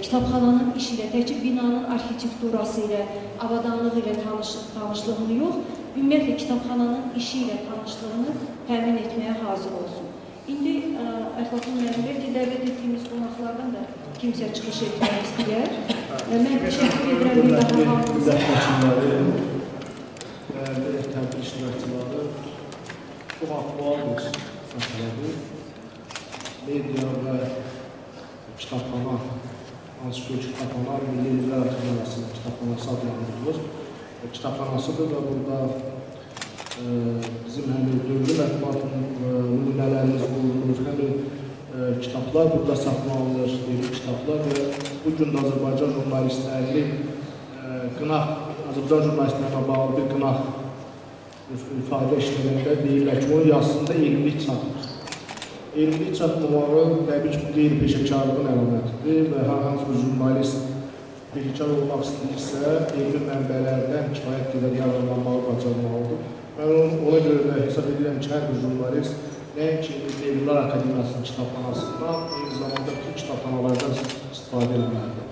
kitabxananın işi ilə, təkcə binanın arxitekturası ilə, avadanlığı ilə tanış, tanışlığını yox, ümumiyyətlə kitabxananın işi ilə tanışlığını təmin etməyə hazır olsun. İndi ə, Əflatun müəllim bəlkə dəvət etdiyimiz qonaqlardan da kimsə çıxış etmək istəyər. Və mən təşəkkür edirəm bir daha hamınıza. Dəyərli tədbir iştirakçıları, çox aktual bir məsələdir. Media və kitabxana, hansı ki, o kitabxana Milli Elmlər Akademiyasının kitabxanası adlandırılır. Kitabxanasıdır və burada e, bizim həm dövrü mətbuatın e, nümunələrimiz bulunur, həm e, kitablar burada saxlanılır, yeni kitablar və bu gün də Azərbaycan jurnalistləri e, qınaq, Azərbaycan jurnalistlərlə bağlı bir qınaq ifadə işlərində deyirlər ki, onun yazısında elmlik çatmır. Elmlik çatmamağı təbii ki, bu qeyri-peşəkarlığın əlamətidir və hər hansı bir jurnalist peşəkar olmaq istəyirsə, elmi mənbələrdən kifayət qədər yararlanmağı bacarmalıdır. Mən ona görə də hesab edirəm ki, hər bir jurnalist nəinki Elmlər Akademiyasının kitabxanasından, eyni zamanda bütün kitabxanalardan istifadə etməlidir.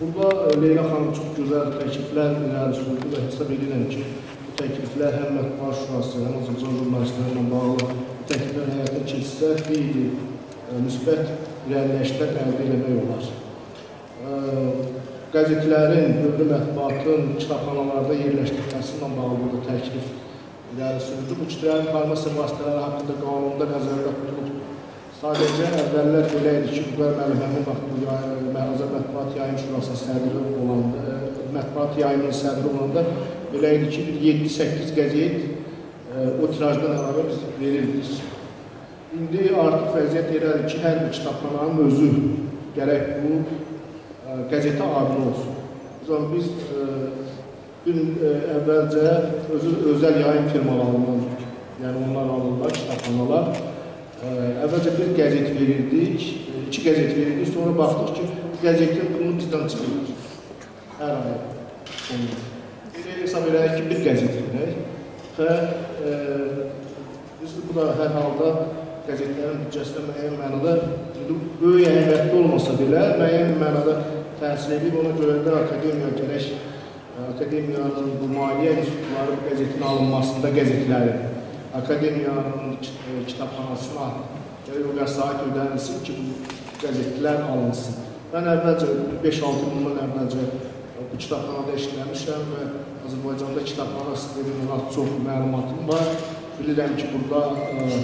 Burada e, Leyla xanım çox gözəl təkliflər irəli sürdü və hesab edirəm ki, bu təkliflər həm Mətbuat Şurası, həm Azərbaycan jurnalistlərlə bağlı bu təkliflər həyata keçsə, xeyli e, müsbət irəliləyişlər əldə etmək olar. Qəzetlərin, dövrü mətbuatın kitabxanalarda yerləşdirilməsi ilə bağlı burada təklif irəli sürdü. Bu kitabların informasiya vasitələri haqqında qanunda nəzərdə tutulub Sadəcə əvvəllər belə idi ki, Qüvər müəllim həmin vaxt bu yay- Azər Mətbuat Yayım Şurasının sədri olanda, Mətbuat Yayımının sədri olanda belə idi ki, bir 7-8 qəzet e, o tirajdan əlavə biz verirdik. İndi artıq vəziyyət elədir ki, hər bir kitabxananın özü gərək bu qəzetə abil olsun. Zaman biz e, bir e, əvvəlcə özü özəl yayım firmalarından, yəni onlar alırlar, kitabxanalar. Ə, Əvvəlcə bir qəzet verirdik, e, iki qəzet verirdik, sonra baxdıq ki, bu qəzetin pulunu bizdən çıxırlar. Hər ay sonunda. Belə hesab elədik ki, bir qəzet verək və e, biz bu da hər halda qəzetlərin büdcəsinə müəyyən mənada böyük əhəmiyyətli olmasa belə müəyyən mənada təsir edib, ona görə də akademiya gərək e, akademiyanın bu maliyyə institutları qəzetin alınmasında qəzetləri akademiyanın e, kitabxanasına o vəsait ödənilsin ki, bu qəzetlər alınsın. Mən əvvəlcə 5-6 bundan əvvəlcə bu kitabxanada işləmişəm və Azərbaycanda kitabxana sistemindən az çox məlumatım var. Bilirəm ki, burada e,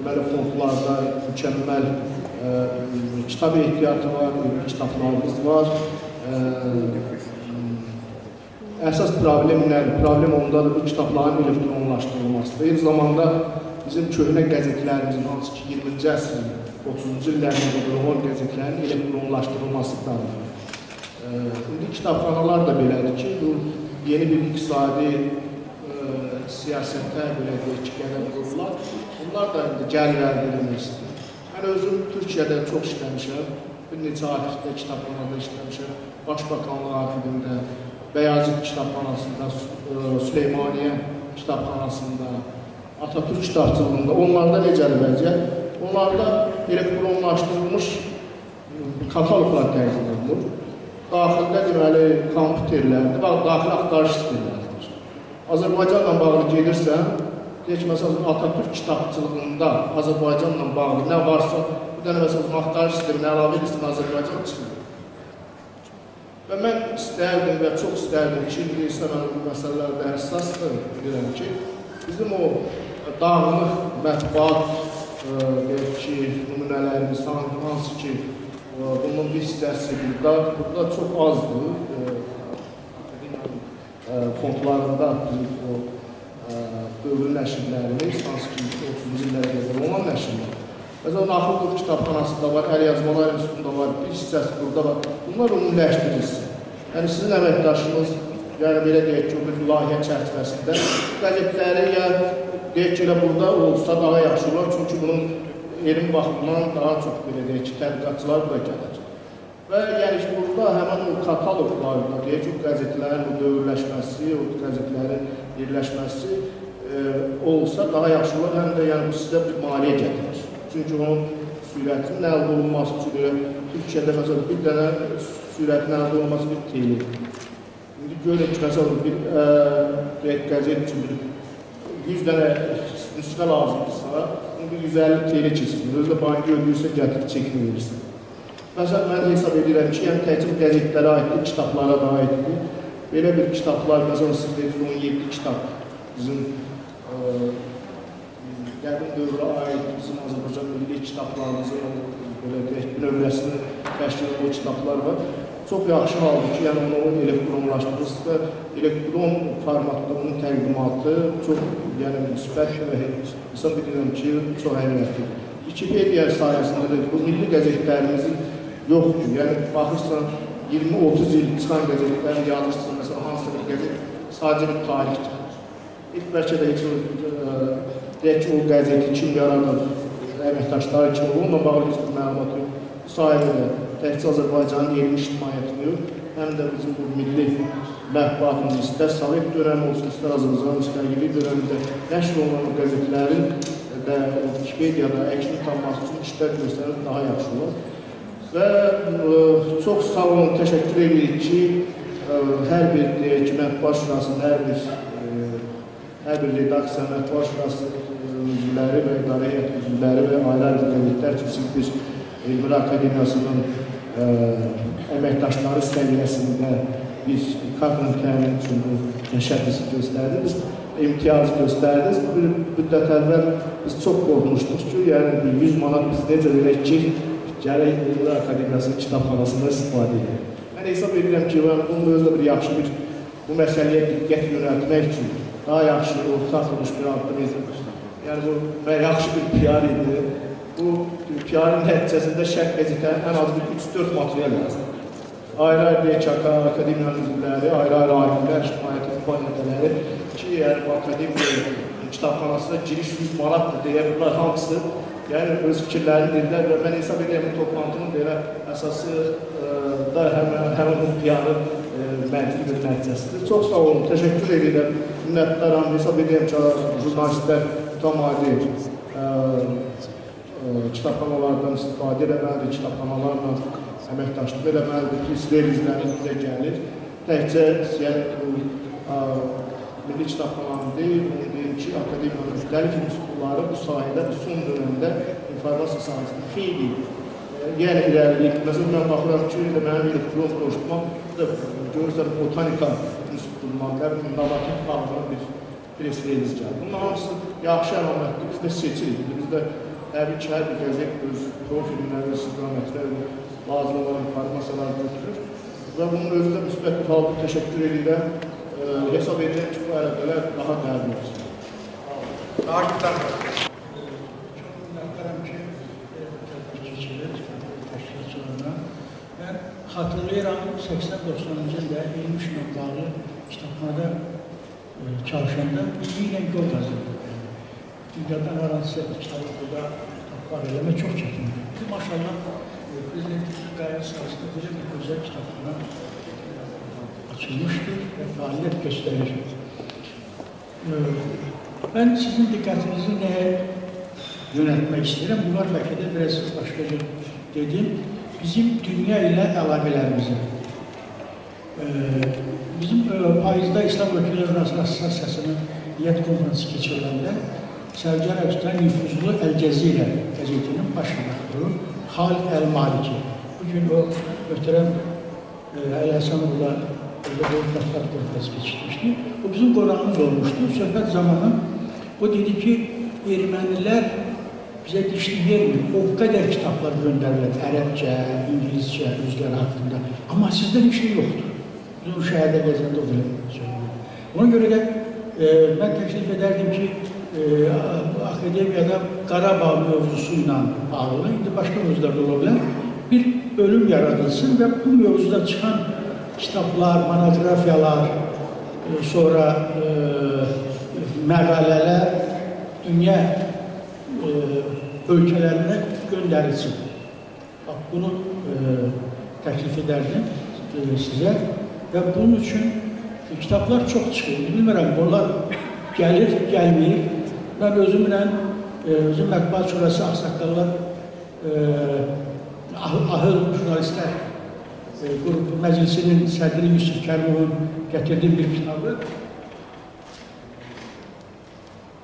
deməli fondlarda mükəmməl kitab ehtiyatı var, kitablarımız var. Əsas problem nədir? Problem ondadır bu kitabların elektronlaşdırılmasıdır. Eyni zamanda bizim köhnə qəzetlərimizin, hansı ki 20-ci əsrin 30-cu illərində qurulan qəzetlərin elektronlaşdırılmasıdır. İndi kitabxanalar da belədir ki, bu yeni bir iqtisadi siyasətə belə deyək ki, gələn qurumlar, bunlar da indi gəlir əldə etmək istəyir. Mən özüm Türkiyədə çox işləmişəm, bir neçə arxivdə, kitabxanada işləmişəm, Başbakanlıq arxivində, Bəyazıt kitabxanasında, e, Süleymaniyə kitabxanasında, Atatürk kitabçılığında, onlarda necədir vəziyyət? Onlarda elektronlaşdırılmış kataloqlar təqdim edilir. Daxildə deməli kompüterlərdir, bax daxili axtarış sistemləridir. Azərbaycanla bağlı gedirsən, deyək ki, məsələn Atatürk kitabçılığında Azərbaycanla bağlı nə varsa, bir dənə məsələn axtarış sisteminə əlavə edirsən Azərbaycan çıxır. Və mən istərdim və çox istərdim ki, indi isə mən bu məsələlərdə həssasdır, bilirəm ki, bizim o dağınıq mətbuat, e, deyək ki, nümunələrimiz, hansı ki, e, bunun bir hissəsi burada, burada çox azdır. E, e, fondlarında bizim o dövrün nəşrlərimiz, hansı ki, 30-cu illərə qədər olan nəşrlər. Məsələn, Axıldov kitabxanasında var, Əl Yazmalar İnstitutunda var, bir hissəsi burada var. Bunlar ümumiləşdirilsin. Yəni, sizin əməkdaşınız, yəni belə deyək ki, bir layihə çərçivəsində qəzetləri ya deyək ki, elə burada olsa daha yaxşı olar. Çünki bunun elm baxımından daha çox belə deyək ki, tədqiqatçılar bura gələcək. Və yəni ki, burada həmən o kataloqlarında deyək ki, o qəzetlərin o dövrləşməsi, o qəzetlərin birləşməsi e, olsa daha yaxşı olar. Həm də yəni sizə bir maliyyə gətirir. Çünki onun sürətinin əldə olunması üçün Türkiyədə məsələn bir dənə sürətin əldə olunması bir teyli. İndi görün ki, məsələn bir ə, deyək, qəzet üçün bir 100 dənə nüsxə lazımdırsa, bunu bir 150 teyli keçirsiniz. Özlə banki ödəyirsə, gətirib çəkini verirsin. Məsələn, mən hesab edirəm ki, yəni təkcə qəzetlərə aiddir, kitablara da aiddir. Belə bir kitablar, məsələn, siz dediniz 17 kitab bizim qədim dövrə aid bizim Azərbaycan milli kitablarımızın belə deyək, növrəsini təşkil edən o kitablar var. Çox yaxşı haldır ki, yəni onu elektronlaşdırırsa və elektron formatda onun təqdimatı çox yəni müsbət və insan bilirəm ki, çox əhəmiyyətlidir. Wikipedia sayəsində də bu milli qəzetlərimizin yoxdur. Yəni baxırsan 20-30 il çıxan qəzetləri yazırsan, məsələn hansısa bir qəzet sadəcə bir tarixdir. İlk bəlkə də heç deyək ki, o qəzeti kim yaradır, əməkdaşları kim, onunla bağlı heç bir məlumat yox. Bu sayədə təkcə Azərbaycanın elmi ictimaiyyətini yox, həm də bizim bu milli məhbuatımız istər Sovet dönəmi olsun, istər Azərbaycan müstəqillik dönəmində nəşr olunan qəzetlərin və Wikipediyada əksini tanınması üçün işlər göstərir daha yaxşı olar. Və ə, çox sağ olun, təşəkkür edirik ki, ə, hər bir deyək ki, mətbuat şurasının hər bir hər bir redaksiya, mətbuat şurası üzvləri və idarə heyət üzvləri və ayrı-ayrı qəzetlər üçün bir Elmir Akademiyasının ə, əməkdaşları səviyyəsində biz kadrın təmin üçün bu təşəbbüsü göstərdiniz, imtiyazı göstərdiniz. Bir müddət əvvəl biz çox qorxmuşduq ki, yəni bir 100 manat biz necə verək ki, gərək Elmir Akademiyasının kitabxanasında istifadə edək. Mən hesab edirəm ki, mən bunun özdə bir yaxşı bir bu məsələyə diqqət yönəltmək üçün daha yaxşı ortaq edilmiş. Yəni bu və yaxşı bir PR idi. Bu PR-ın nəticəsində Şərq qəzetə ən az bir 3-4 material yazdı. Ayrı-ayrı BKK, akademiyanın üzvləri, ayrı-ayrı alimlər, ictimaiyyətin nümayəndələri ki, yəni bu akademiya kitabxanasına giriş 100 manatdır deyə bunlar hamısı yəni öz fikirlərini dedilər və mən hesab edirəm bu toplantının belə əsası ə, da həmin həmin bu PR-ın məntiqi bir nəticəsidir. Çox sağ olun, təşəkkür edirəm. Minnətdaram, hesab edirəm ki, jurnalistlər mütəmadi kitabxanalardan istifadə eləməlidir, kitabxanalarla əməkdaşlıq eləməlidir ki, sizlərinizdən bizə gəlir. Təkcə yəni, bu ə, Milli Kitabxananın deyil, bunu deyim ki, akademiyanın müxtəlif institutları bu sahədə bu son dönəmdə informasiya sahəsində xeyli yəni irəliləyib. Məsələn, mən baxıram ki, elə mənim elektron projetmam da görürsən botanika institutundan, qəbul innovativ bir press release gəlir. Bunun hamısı yaxşı əlamətdir. Biz də seçirik. Bizdə təbii ki, hər bir qəzet öz profilinə, öz istiqamətlə lazım olan informasiyalar götürür. Və bunun özü də müsbət bir halda təşəkkür edirəm. E, hesab edirəm ki, bu əlaqələr daha dərin olsun. Daha xatırlayıram 80-90-cı ildə Elmiş məblağı kitabxanada e, çalışanda illə yol qazandı. Dünyadan haransı kitabı burada tapar eləmə çox çətindir. Biz maşallah e, prezidentin qayət sahəsində belə bir gözəl kitabxana e, açılmışdır və fəaliyyət göstərir. e, ben sizin dikkatinizi neye yöneltmek istedim? Bunlar belki de biraz başka bir dedim. Bizim dünya ile əlaqələrimizi. E, bizim e, payızda İslam Ölkələri Arası Assosiasiyasının heyət konferansı keçiriləndə Səudiyyə Ərəbistan nüfuzlu Əl-Cəzirə qəzetinin baş redaktoru Xalid Əl-Maliki. Bugün o möhtərəm e, Əli Həsənovla orada bir dəftər konferansı keçirmişdi. O bizim qonağımız olmuşdu. Söhbət zamanı o dedi ki, ermənilər bizə dişli vermir. O qədər kitablar göndərirlər, ərəbcə, ingiliscə, özləri haqqında. Amma sizdə bir şey yoxdur. Biz o şəhərdə gəzəndə o belə söylüyor. Ona görə də e, mən təklif edərdim ki, e, akademiyada Qarabağ mövzusu ilə bağlı, indi başqa mövzular da ola bilər, bir bölüm yaradılsın və bu mövzuda çıxan kitablar, monografiyalar, e, sonra e, məqalələr dünya ölkələrinə göndərilsin. Bax, bunu e, təklif edərdim e, sizə və bunun üçün e, kitablar çox çıxır. Bilmirəm, bunlar gəlir, gəlməyir. Mən özümlə, e, özüm mətbuat şurası Ağsaqqallar e, ah- Ahıl Jurnalistlər e, qrupu məclisinin sədri Yusuf Kərimovun gətirdiyi bir kitabı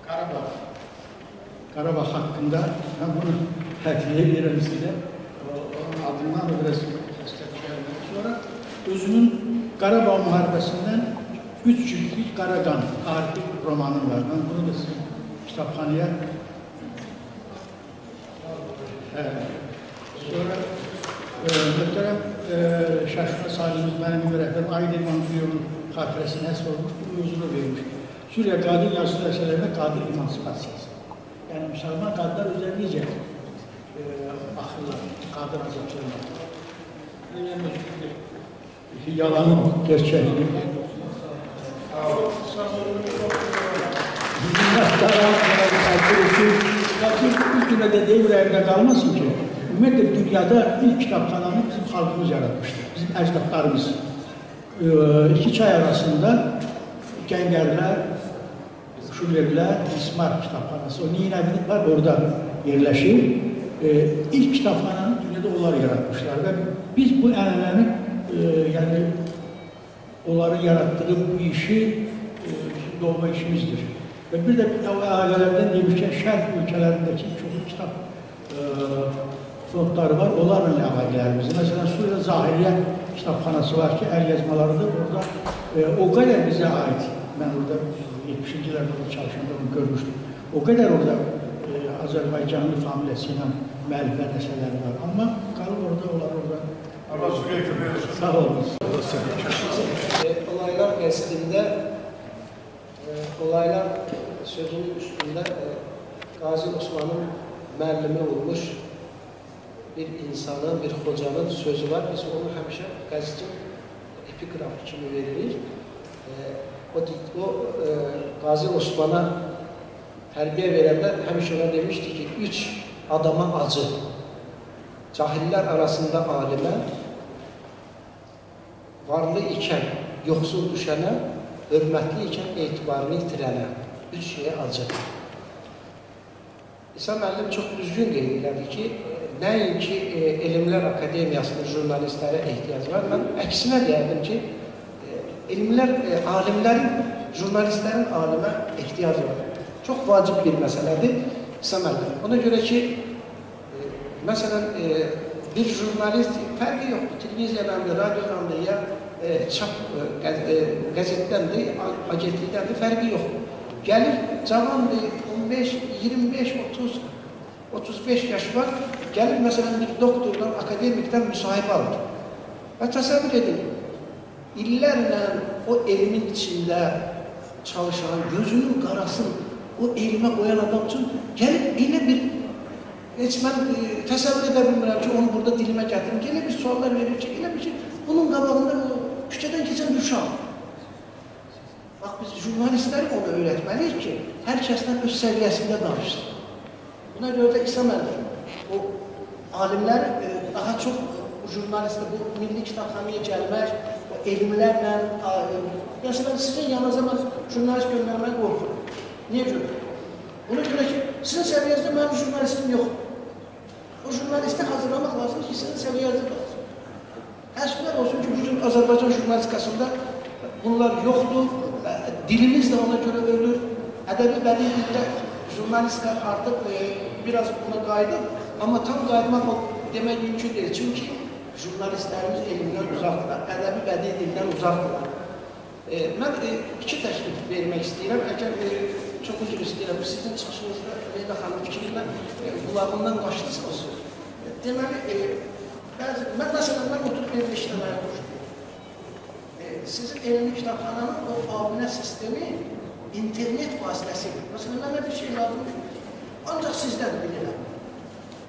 Qarabağ Qarabağ haqqında mən bunu təkliyə edirəm sizə. O- Onun adından da biraz istəklərəm. Sonra özünün Qarabağ müharibəsindən üç cildlik Qaraqan tarixi romanı var. Mən bunu da sizin kitabxanaya Hə. Sonra e, möhtərəm e, Şaşma Salimiz mənim rəhbərim Aydın İmankuyevun xatirəsini həsr olmuş, bu özünü vermiş. Suriya qadın yazısı məsələlərində qadın emansipasiyası. Yəni, müsəlman qadınlar özləri necə e, baxırlar, qadın azadlığına. Yəni, yalanın gerçəğini. Minnətdaram, təqdir etsin. Lakin bir günə də deyil ürəyimdə qalmasın ki, ümumiyyətlə dünyada ilk kitabxananı bizim xalqımız yaratmışdır, bizim əcdadlarımız. E, iki çay arasında Gəngərlər, Şulerlər, İsmar kitabxanası, o Ninəvinin var, orada yerləşir. E, ilk kitabxananı dünyada onlar yaratmışlar və biz bu ənənəni, e, yəni onların yarattığı bu işi e, bizim doğma işimizdir. Və bir də ailələrdən demişkən, şərq ölkələrindəki çoxlu kitab e, fondları var, onlarla əlaqələrimiz. Məsələn, Suriya Zahiriyyə kitabxanası var ki, əl yazmalarıdır. Orada e, o qədər bizə aid. Mən orada 70-ci illərdə orada çalışanda onu görmüşdüm. O qədər orada e, Azərbaycanlı familiyası ilə müəlliflər əsərləri var. Amma qalıb orada, onlar orada. Allah Suriye köpeği olsun. Sağ olun. E, olaylar qəsdində e, olaylar sözünün üstündə e, Qazi Osmanın müəllimi olmuş bir insanın, bir xocanın sözü var. Biz onu həmişə qəztin epiqraf kimi veririk. E, o o e, Qazi Osmana tərbiyə verəndə həmişə ona demişdi ki, üç adama acı. Cahillər arasında alimə, varlı ikən yoxsul düşənə, hörmətli ikən etibarını itirənə. Üç şeyə acı. İsa müəllim çox düzgün qeyd elədi ki, nəinki e, Elmlər Akademiyasının jurnalistlərə ehtiyac var. Mən əksinə deyərdim ki, elmlər, e, alimlərin, jurnalistlərin alimə ehtiyac var. Çox vacib bir məsələdir İsa müəllim. Ona görə ki, e, məsələn, e, bir jurnalist fərqi yoxdur. Televiziyadandır, radiodandır ya e, çap e, qəz, e, qəzetdəndir, agentlikdəndir, fərqi yoxdur. Gəlir, cavandır, 15, 25, 30, 35 yaş var. Gəlir məsələn bir doktordan, akademikdən müsahibə alır. Və təsəvvür edin, illərlə o elmin içində çalışan, gözünün qarasını o elmə qoyan adam üçün gəlib elə bir heç mən e, təsəvvür edə bilmirəm ki, onu burada dilimə gətirim elə bir suallar verir ki, elə bir ki, bunun qabağında küçədən keçən bir uşaq. Bax, biz jurnalistlər onu öyrətməliyik ki, hər kəsdən öz səviyyəsində danışsın. Buna görə də İsa müəllim, o alimlər e, daha çox jurnalistə bu milli kitabxanaya gəlmək, elmlərlə, məsələn, sizin yanınıza mən jurnalist göndərməyə qorxuram. Niyə görə? Ona görə ki, sizin səviyyənizdə mənim jurnalistim yoxdur. O jurnalisti hazırlamaq lazımdır ki, sizin səviyyənizdə qalsın. Təəssüflər olsun ki, bugün Azərbaycan jurnalistikasında bunlar yoxdur. Dilimiz də ona görə ölür. Ədəbi bədii dildə jurnalistika artıq e, biraz buna qayıdır. Amma tam qayıtmaq demək mümkün deyil. Çünki jurnalistlərimiz elmdən uzaqdırlar, ədəbi bədii dildən uzaqdırlar. E, mən e, iki təklif vermək istəyirəm. Əgər e, çox üzr istəyirəm, sizin çıxışınızda Leyla xanım fikrinlə e, qulağımdan qaçdısa o söz. E, deməli, e, bəzi, mən məsələn, mən oturub evdə işləməyə qoşdum. E, sizin elmi kitabxananın o abunə sistemi internet vasitəsilə. Məsələn, mənə bir şey lazımdır. Ancaq sizdən bilirəm.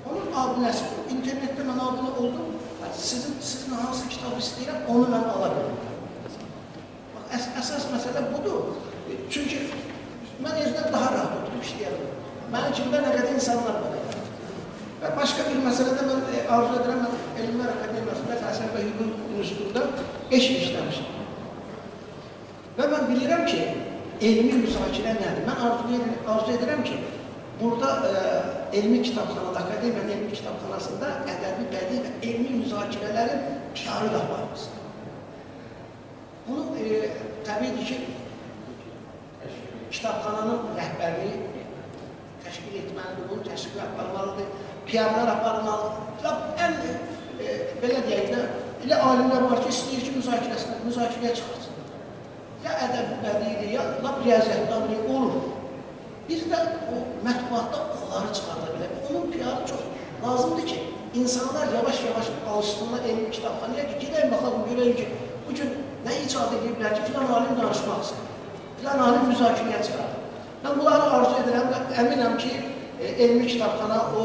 Onun abunəsi, internetdə mən abunə oldum. Sizin, sizin hansı kitabı istəyirəm, onu mən ala bilirəm. Bax, əs əsas məsələ budur. Çünki mən evdən daha rahat oturub işləyərəm. Mənim kimdə nə qədər insanlar var. Və başqa bir məsələdə mən e, arzu edirəm, mən Elmlər Akademiyasında Fəlsəfə Hüquq İnstitutunda 5 il işləmişdim. Və mən bilirəm ki, elmi müzakirə nədir? Mən arzu, arzu edirəm ki, burada e, elmi kitabxanada, akademiyanın elmi kitabxanasında ədəbi, bədii və elmi müzakirələrin karı da aparılsın. Bunu e, təbii ki, kitabxananın rəhbərliyi təşkil etməlidir, bunu təşkil aparmalıdır, PR-lar aparmalıdır. Ən, e, belə deyək də, elə alimlər var ki, istəyir ki, müzakirəsində, müzakirəyə çıxarsın. Ya ədəbi bədiidir, ya lap riyaziyyatlardır, olur. Biz də o mətbuatda onları çıxarda bilərik. Onun PR-ı çox lazımdır ki, insanlar yavaş-yavaş alışsınlar elmi kitabxanaya ki, gedək baxalım, görəyim ki, bu gün nə icad ediblər ki, filan alim danışmaq istəyir, filan alim müzakirəyə çıxarır. Mən bunları arzu edirəm və əminəm ki, e, elmi kitabxana o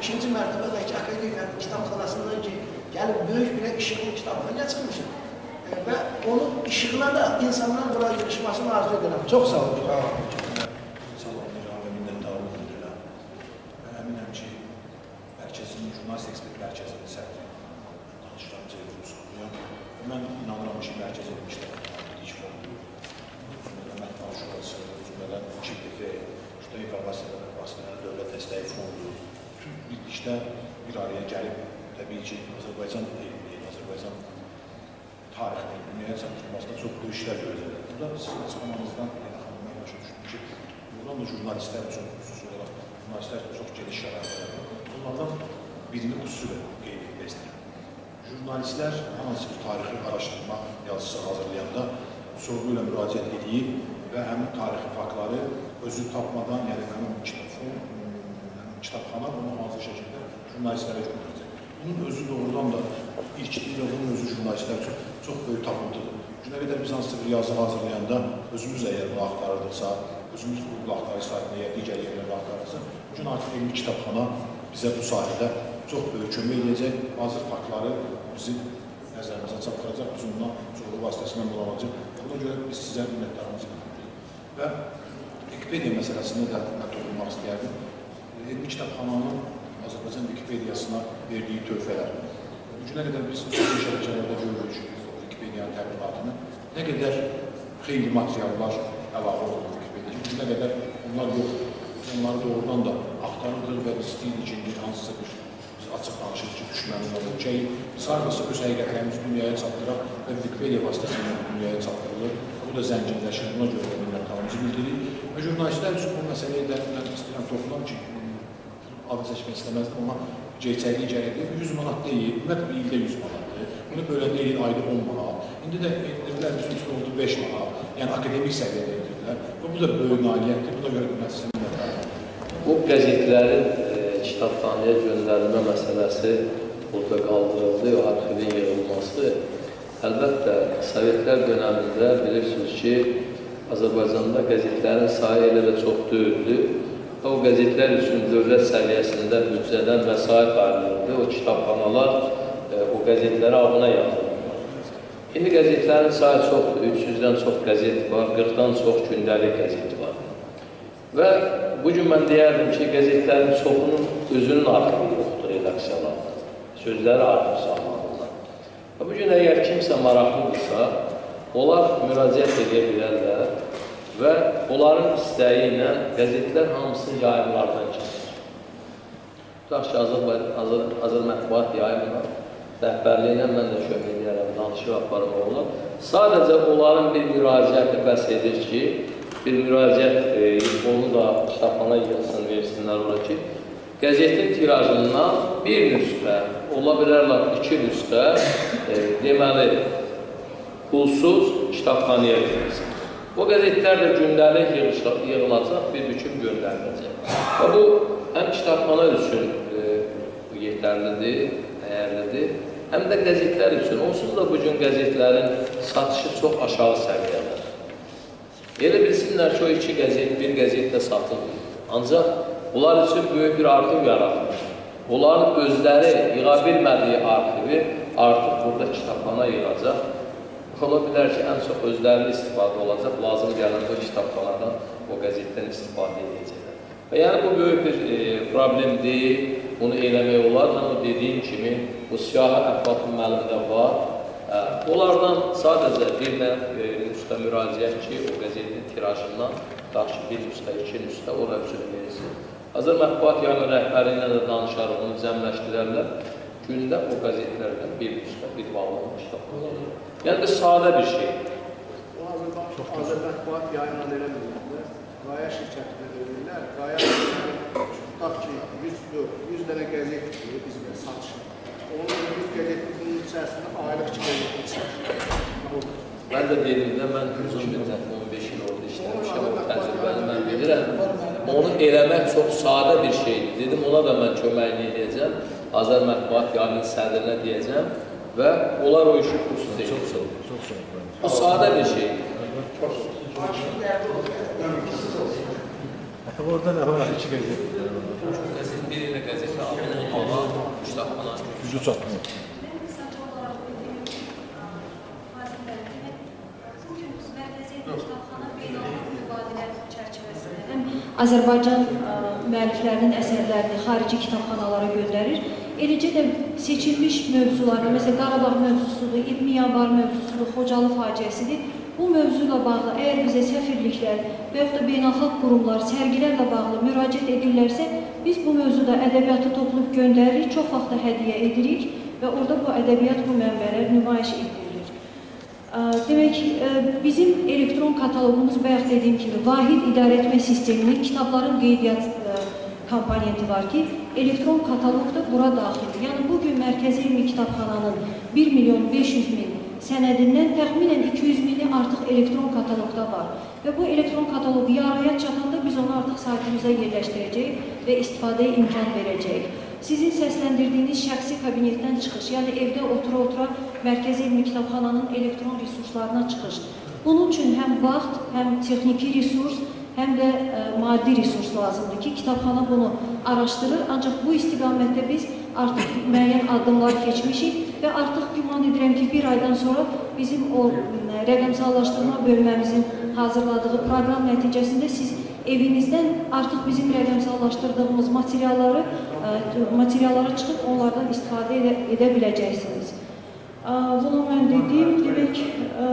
ikinci mərtəbədəki akademiyanın kitabxanasından ki, gəlib böyük bir işıqlı kitabxanaya çıxmışım. E, və onun işığına da insanların bura yığışmasını arzu edirəm. Çox sağ olun. salamlayıram və minnətdarlıq bildirirəm. Və əminəm ki, jurnalist ekspert mərkəzinin sədri danışıram Ceyhun Musablıyam. Mən inanıram ki, mərkəz etmişlər. İlk fondu, cümlədən mətbuat şurası, cümlədən KPF, şurada informasiyalar vasitələri, dövlət dəstəyi fondu, bütün birlikdə bir araya gəlib, təbii ki, Azərbaycan elmi, Azərbaycan tarixini dünyaya çatdırmasında çox böyük işlər görəcəklər. Burada sizin açıqlamanızdan Leyla xanım, mən başa düşdüm ki, buradan da jurnalistlər üçün xüsusi olaraq jurnalistlər üçün çox geniş şəraitlər var. Bunlardan birini xüsusilə qeyd etmək istəyirəm. Jurnalistlər hansı bir tarixi araşdırma yazısı hazırlayanda sorğu ilə müraciət edib və həmin tarixi faktları özü tapmadan, yəni həmin kitab, həmin kitabxana onu hazır şəkildə jurnalistlərə göndərəcək. Bunun özü doğrudan da ilk deyil, bunun özü jurnalistlər üçün çox böyük tapıntıdır. Günə qədər biz hansısa bir yazı hazırlayanda özümüz əgər bunu axtarırdıqsa, özümüz Google axtarış saytında ya digər yerlərdə axtarırsa, bugün artıq elmi kitabxana bizə bu sahədə çox böyük kömək edəcək. Hazır faktları bizi nəzərimizə çatdıracaq, biz ondan sorğu vasitəsindən bulanacaq. Buna görə biz sizə minnətdarımızı bildiririk. Və Wikipedia məsələsində də mən toxunmaq istəyərdim. Elmi kitabxananın Azərbaycan Wikipediyasına verdiyi töhfələr. Bu günə qədər biz şəbəkələrdə görürük Wikipediyanın təbliğatını. Nə qədər xeyli materiallar əlavə olunur Wikipediyaya. Bu günə qədər onlar yoxdur. Onları doğrudan da axtarırdıq və biz istəyirdik ki, hansısa bir açıq danışırıq ki, düşmənimiz var ölkəyi. Hardasa öz həqiqətlərimizi dünyaya çatdıraq və Wikipedia vasitəsilə dünyaya çatdırılır. Bu da zənginləşir, buna görə də minnətdarımızı bildiririk. Və jurnalistlər üçün bu məsələyə də mən istəyirəm toxunam ki, adı çəkmək istəməzdim, amma gerçəkliyi gərəkdir. 100 manat deyil, ümumiyyətlə bir ildə 100 manatdır. Bunu böləndə il ayda 10 manat. İndi də endirdilər bizim üçün oldu 5 manat. Yəni akademik səviyyədə endirdilər. Və bu da böyük nailiyyətdir. Buna görə mən sizə minnətdaram. Bu qəzetlərin e, kitabxanaya göndərilmə məsələsi burada qaldırıldı, arxivin yığılması. Əlbəttə, Sovetlər dönəmində bilirsiniz ki, Azərbaycanda qəzetlərin sayı elə də çox deyildi. O qəzetlər üçün dövlət səviyyəsində büdcədən vəsait ayrılırdı. O kitabxanalar e, o qəzetlərə abunə yazılırdı. İndi qəzetlərin sayı çoxdur. 300-dən çox qəzet var, 40-dan çox gündəlik qəzet var. Və bu gün mən deyərdim ki, qəzetlərin çoxunun özünün arxivi yoxdur redaksiyalarda. Sözləri arxiv salmalıdır. Bu gün əgər kimsə maraqlıdırsa, onlar müraciət edə bilərlər və onların istəyi ilə qəzetlər hamısı yayımlardan keçir. Tutaq ki, Azər, Azər, Azər mətbuat yayımına rəhbərliyi ilə mən də kömək edərəm, danışıq aparmaq olar. Sadəcə onların bir müraciəti bəs edir ki, bir müraciət e, onu da kitabxana yazsın, versinlər ora ki, qəzetin tirajından bir nüsxə, ola bilərlər iki nüsxə, e, deməli, pulsuz kitabxanaya verilsin. O qəzetlər də gündəlik yığılacaq, bir bütün göndəriləcək. Və bu həm kitabxana üçün e, yetərlidir, dəyərlidir, həm də qəzetlər üçün. Onsuz da bugün qəzetlərin satışı çox aşağı səviyyədə. Elə bilsinlər ki, o iki qəzet bir qəzetdə satılmır. Ancaq bunlar üçün böyük bir arxiv yaratmış. Onların özləri yığa bilmədiyi arxivi artıq burada kitabxana yığacaq. Ola bilər ki, ən çox özlərinin istifadə olacaq, lazım gələndə o kitabxanadan, o qəzetdən istifadə edəcəklər. Və yəni bu böyük bir e, problem deyil, bunu eləmək olar, amma dediyim kimi, bu siyahı əflatın müəllimdə var. E, onlardan sadəcə bir də e, nüsxə müraciət ki, o qəzetin tirajından daşı bir nüsxə, iki nüsxə ora üçün verilsin. Azər mətbuat yayımı rəhbəri ilə də danışarıq, onu cəmləşdirərlər. Gündə o qəzetlərdən bir nüsxə, bir bağlama kitab olur. Yəni, bu sadə bir şey. O Azərbaycan yayınan eləmirlər. Qaya şirkətinə verirlər. Qaya tutaq ki, 100, 100 dənə qəzet bizdə satışır. Onun 100 qəzetin içərisində aylıq 2 qəzet çıxır. Mən də dedimdə, mən uzun müddət 15 il orada işləmişəm, o təcrübəni mən bilirəm. Amma Onu eləmək çox sadə bir şeydir. Dedim, ona da mən köməkli edəcəm. Azər Mətbuat yayının sədrinə deyəcəm və onlar o işi kursuz edəcək. Bu sadə bir şeydir. Orada nə var? İki qəzet. Qəzet bir ilə qəzeti alın, Allah kitabxana. Gücü çatmıyor. Mən qısaca olaraq dediyim Fazil bəy, demək, bugün Mərkəzi Kitabxana beynəlxalq mübadilə çərçivəsində həm Azərbaycan ə, müəlliflərinin əsərlərini xarici kitabxanalara göndərir, eləcə də seçilmiş mövzularda, məsələn Qarabağ mövzusudur, 20 yanvar mövzusudur, Xocalı faciəsidir. Bu mövzu ilə bağlı əgər bizə səfirliklər və yaxud da beynəlxalq qurumlar sərgilərlə bağlı müraciət edirlərsə, biz bu mövzuda ədəbiyyatı toplayıb göndəririk, çox vaxt da hədiyyə edirik və orada bu ədəbiyyat, bu mənbələr nümayiş etdirilir. Demək, ə, bizim elektron kataloqumuz bayaq dediyim kimi vahid idarə etmə sisteminin kitabların qeydiyyat ə, komponenti var ki, elektron kataloq da bura daxildir. Yəni bu gün Mərkəzi İlmi Kitabxananın 1 milyon 500 min sənədindən təxminən 200 mini artıq elektron kataloqda var. Və bu elektron kataloqu yarıya çatanda biz onu artıq saytımıza yerləşdirəcəyik və istifadəyə imkan verəcəyik. Sizin səsləndirdiyiniz şəxsi kabinetdən çıxış, yəni evdə otura-otura Mərkəzi İlmi Kitabxananın elektron resurslarına çıxış. Bunun üçün həm vaxt, həm texniki resurs, həm də ə, maddi resurs lazımdır ki, kitabxana bunu araşdırır. Ancaq bu istiqamətdə biz artıq müəyyən addımlar keçmişik və artıq güman edirəm ki, bir aydan sonra bizim o ə, rəqəmsallaşdırma bölməmizin hazırladığı proqram nəticəsində siz evinizdən artıq bizim rəqəmsallaşdırdığımız materialları ə, materiallara çıxıb onlardan istifadə edə, edə biləcəksiniz. Ə, Bunu mən dediyim, demək, ə,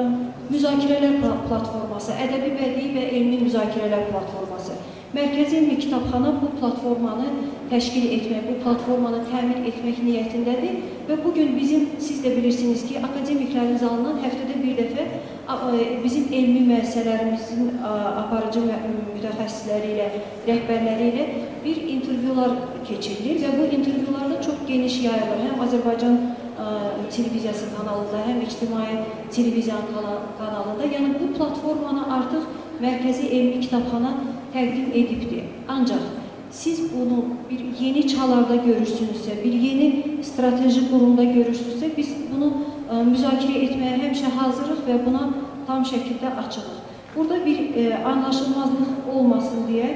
müzakirələr pla- platforması, ədəbi bədii və elmi müzakirələr platforması. Mərkəzi İlmi Kitabxana bu platformanı təşkil etmək, bu platformanı təmin etmək niyyətindədir və bu gün bizim, siz də bilirsiniz ki, akademiklərin zalından həftədə bir dəfə ə, bizim elmi müəssisələrimizin aparıcı mü- mütəxəssisləri ilə, rəhbərləri ilə bir intervyular keçirilir və bu intervyularda çox geniş yayılır. Həm Azərbaycan televiziyası kanalında, həm ictimai televiziya kana- kanalında. Yəni bu platformanı artıq Mərkəzi Elmi Kitabxana təqdim edibdir. Ancaq siz bunu bir yeni çalarda görürsünüzsə, bir yeni strateji qurumda görürsünüzsə, biz bunu ə, müzakirə etməyə həmişə hazırıq və buna tam şəkildə açığıq. Burada bir ə, anlaşılmazlıq olmasın deyə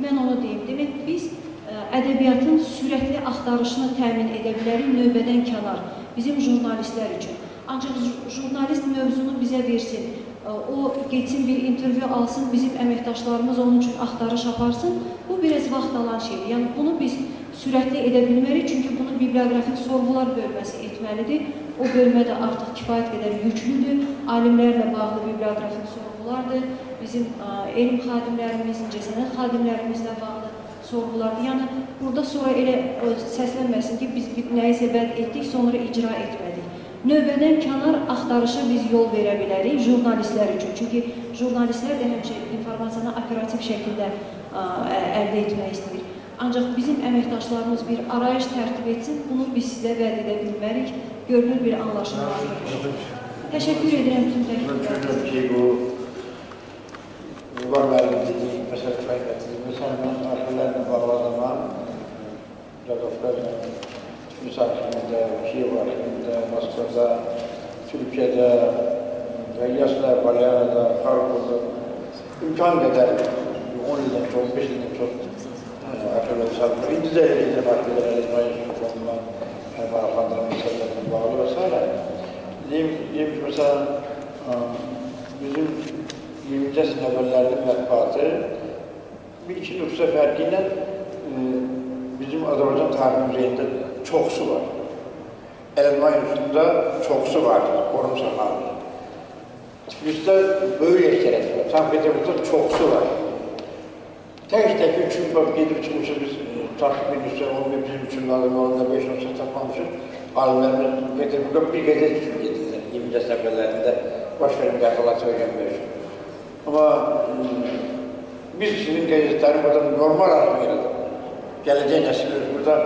mən onu deyim. Demək biz ə, ədəbiyyatın sürətli axtarışını təmin edə bilərik növbədən kənar bizim jurnalistlər üçün. Ancaq ju- jurnalist mövzunu bizə versin, o getsin bir intervyu alsın, bizim əməkdaşlarımız onun üçün axtarış aparsın. Bu biraz vaxt alan şeydir. Yəni bunu biz sürətli edə bilmərik, çünki bunu biblioqrafik sorğular bölməsi etməlidir. O bölmə də artıq kifayət qədər yüklüdür. Alimlərlə bağlı biblioqrafik sorğulardır. Bizim ə, elm xadimlərimiz, incəsənət xadimlərimizlə bağlı sorğulardır. Yəni burada sonra elə ə, səslənməsin ki, biz nəyisə bəd etdik, sonra icra etmədik. Növbədən kənar axtarışa biz yol verə bilərik jurnalistlər üçün. Çünki jurnalistlər də həmişə informasiyanı operativ şəkildə ə, əldə etmək istəyir. Ancaq bizim əməkdaşlarımız bir arayış tərtib etsin, bunu biz sizə vəd edə bilmərik. Görünür bir anlaşılmazlıqdır. Təşəkkür edirəm bütün Ben təkliflərinizə. düşünüyorum ki bu var müəllim dediği mesela kaybettiği mesela ben arkalarına bağladığım an Ragoflarla misafirimizde, Şivaşim'de, Moskova'da, Türkiye'de, Veyyas'la, Balyana'da, Karkul'da imkan kadar 10 yıldan çok, 5 yıldan çok e, akıllı sağlıklı. İndi de elinde başkaları elinde konulan Erbakan'dan meselelerine bağlı vesaire. Diyeyim, diyeyim ki mesela e, bizim 20. evvellerinin mətbuatı bir iki nüfus farkıyla e, bizim Azərbaycan tarixi üzerinde çoxsu var. Elma Yusuf'da çoxsu var, qorum saxlanır. Tiflisdə böyük eksəriyyət var. Sankt Peterburgda çoxsu var. Tək-tək üçün bak gedib çıxmışıq biz e, takip nüsxə, 11 bizim üçün lazım olanda 5 nüsxə tapmamışıq. Alimlərimiz Peterburgda bir qəzet üçün gedirlər. 20 əsr əvvəllərində baş verən qəzalar öyrənmək. Amma e, biz sizin qəzetləri burada normal arxiv yaradırlar. Gələcək nəsillər burada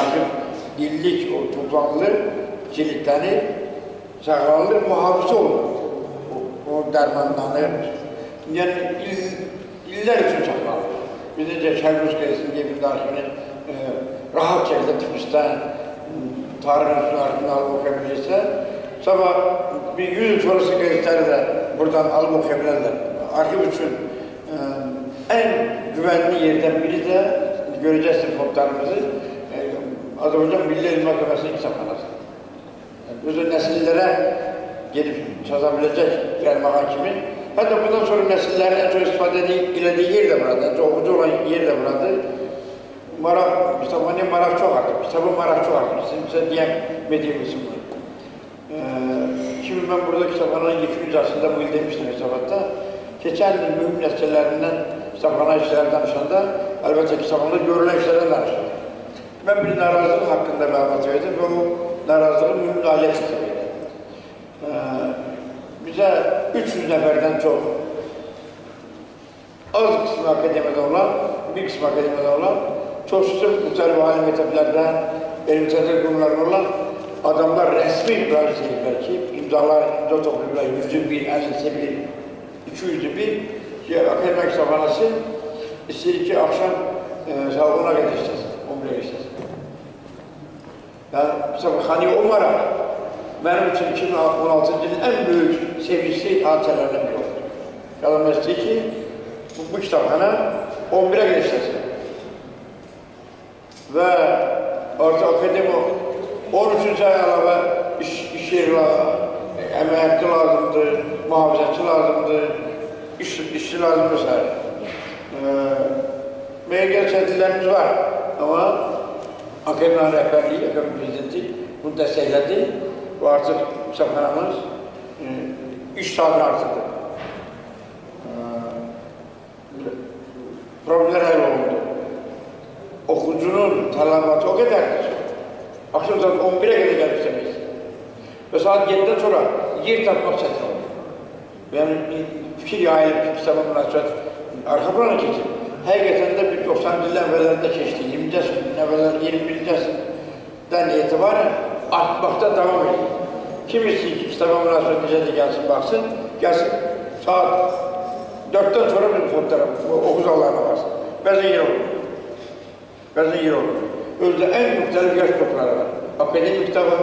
arxiv illik o toplanılır, cildlənir, saxlanılır, mühafizə olunur. O, o dərmanlanır. Yəni il, illər üçün saxlanılır. Biz necə Şərq Rus qəzetinin evində arxivini e, rahat şəkildə Tiflisdən, tarih üstün arxivini alıb oxuya bilirsə, sabah bir 100 il sonrası qəzetləri də buradan alıb oxuya bilərlər. Arxiv üçün e, ən güvənli yerdən biri də görəcəksiniz fondlarımızı e, Azərbaycan Milli Elm Məhkəməsinin kitabxanası. Yəni, özü nəsillərə gedib çaza biləcək bir əlmağan kimi. Hətta bundan sonra nəsillərin ən çox istifadə edici- elədiyi yer də buradır, ən çox oxucu olan yer də buradır. Maraq, kitabxanaya maraq çox artıb, kitabı maraq çox artıb. Sizin bizə deyəm media qismi. Ee, şimdi ben burada kitabxananın yekun icrasında bu il demiştim hesabatta. Geçen yıl mühüm nəticələrindən kitabxana işləri danışanda, əlbəttə kitabxanada görülən işlərdən danışırdım. Ben bir narazılıq haqqında məlumat verdim və o narazılığı mühüm nailiyyət hesab edirəm. Ee, bizə 300 nəfərdən çox az qismi akademiyada olan, bir qismi akademiyada olan, çoxsusu müxtəlif ali məktəblərdən, elm tədqiq qurumlarında olan adamlar rəsmi müraciət ediblər ki, imzalar, imza toplayıblar, yüzü bir, əlisi bir, iki yüzü bir, ki, akademik kitabxanası istəyir ki, axşam e, saat 10-a qədər işləsin, 11-ə işləsin. Yəni, kitabxanaya olmaraq, mənim üçün 2016-cı ilin ən böyük sevincli hadisələrdən biri oldu. Yalan istəyir ki, bu, bu kitabxana 11-ə qədər işləsin. Və artıq akademiya 13-cü ay əlavə iş, iş yeri lazım, əməkli lazımdır, mühafizəçi lazımdır, iş, işçi lazımdır səhər. Müəyyən çətinliklərimiz var, amma akademiyanın rəhbərliyi, akademiyanın prezidenti bunu dəstəklədi və artıq kitabxanamız e, iş saatını artırdı. E, problemlər həll olundu. Oxucunun tələbatı o qədərdir Akşam saat 11'e kadar gelip istemeyiz. Ve saat 7'den sonra yer tapmak çetin olur. Benim fikir yayılıp kitaba münasebet arka plana geçip hakikaten de bir 90 yıl evvellerinde geçti. 20 evveller, 21 den itibaren artmakta devam ediyor. Kim istiyor ki kitaba münasebet bize de gelsin baksın, gelsin saat 4'ten sonra bir fotoğraf, okuz Allah'ına varsın. Bezin yer olur. Bezin yer olur. Özde en muhtelif yaş grupları var. Akademik de var,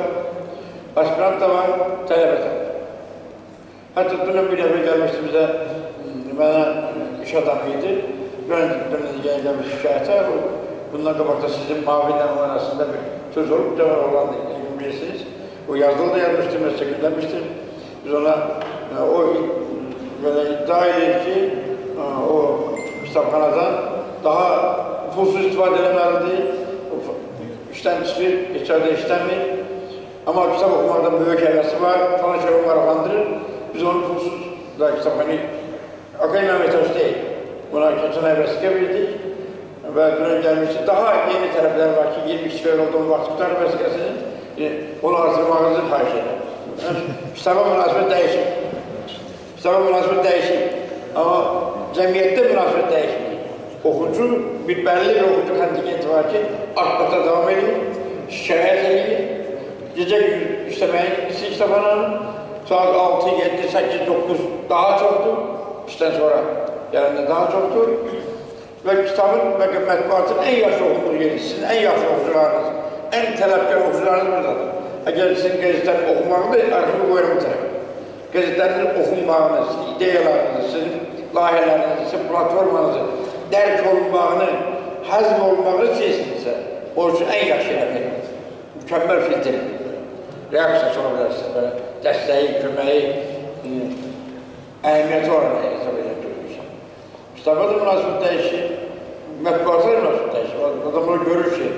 aspirant da var, talebe de var. Hatta dönem bir nefer gelmişti bize, bana iş adamıydı. Ben dönem gelmiş şikayete, bundan kabakta sizin mavinden arasında bir söz olup da olan bilirsiniz. O yazılı da yazmıştı, mesleklenmişti. Biz ona yani o böyle iddia edildi ki o kitapxanadan daha nüfusuz istifadə eləməlidir, işten çıxır, içeride işləmir. Amma kitab oxumaqda böyük həvəsi var, falan şey maraqlandırır. Biz onu pulsuz da kitabxanı akademiya metodu deyil. Buna keçən vəsiqə verdik və dünən gəlmişdi. Daha yeni tərəflər var ki, 22 fevral olduğu vaxt tutar vəsiqəsini e, onu artırmağınızı xahiş edirəm. Kitaba münasibət dəyişir. Kitaba münasibət dəyişir. Amma cəmiyyətdə münasibət dəyişmir. Oxucu, bir bəlli bir oxucu kontingenti var ki, artmaqda davam edir, şikayət edir, gecə işləməyin kitabxananın, saat 6, 7, 8, 9 daha çoxdur, işdən sonra gələndə daha çoxdur və kitabın və mətbuatın ən yaxşı oxuduğu yeri, sizin ən yaxşı oxucularınız, ən tələbkar oxucularınız buradadır. Əgər sizin qəzetləri oxumağını, arxivi qoyurum tərəf. Qəzetlərin oxunmağını, sizin ideyalarınızı, sizin layihələrinizi, sizin platformanızı dərk olunmağını, həzm olunmağını istəyirsinizsə, o üçün ən yaxşı eləmək. Mükəmməl filtr. Reaksiyası ola bilərsiniz, belə dəstəyi, köməyi, e, əhəmiyyəti olaraq hesab edib görürsən. Kitaba da münasibət dəyişir, mətbuata da münasibət dəyişir. Adamlar görür ki,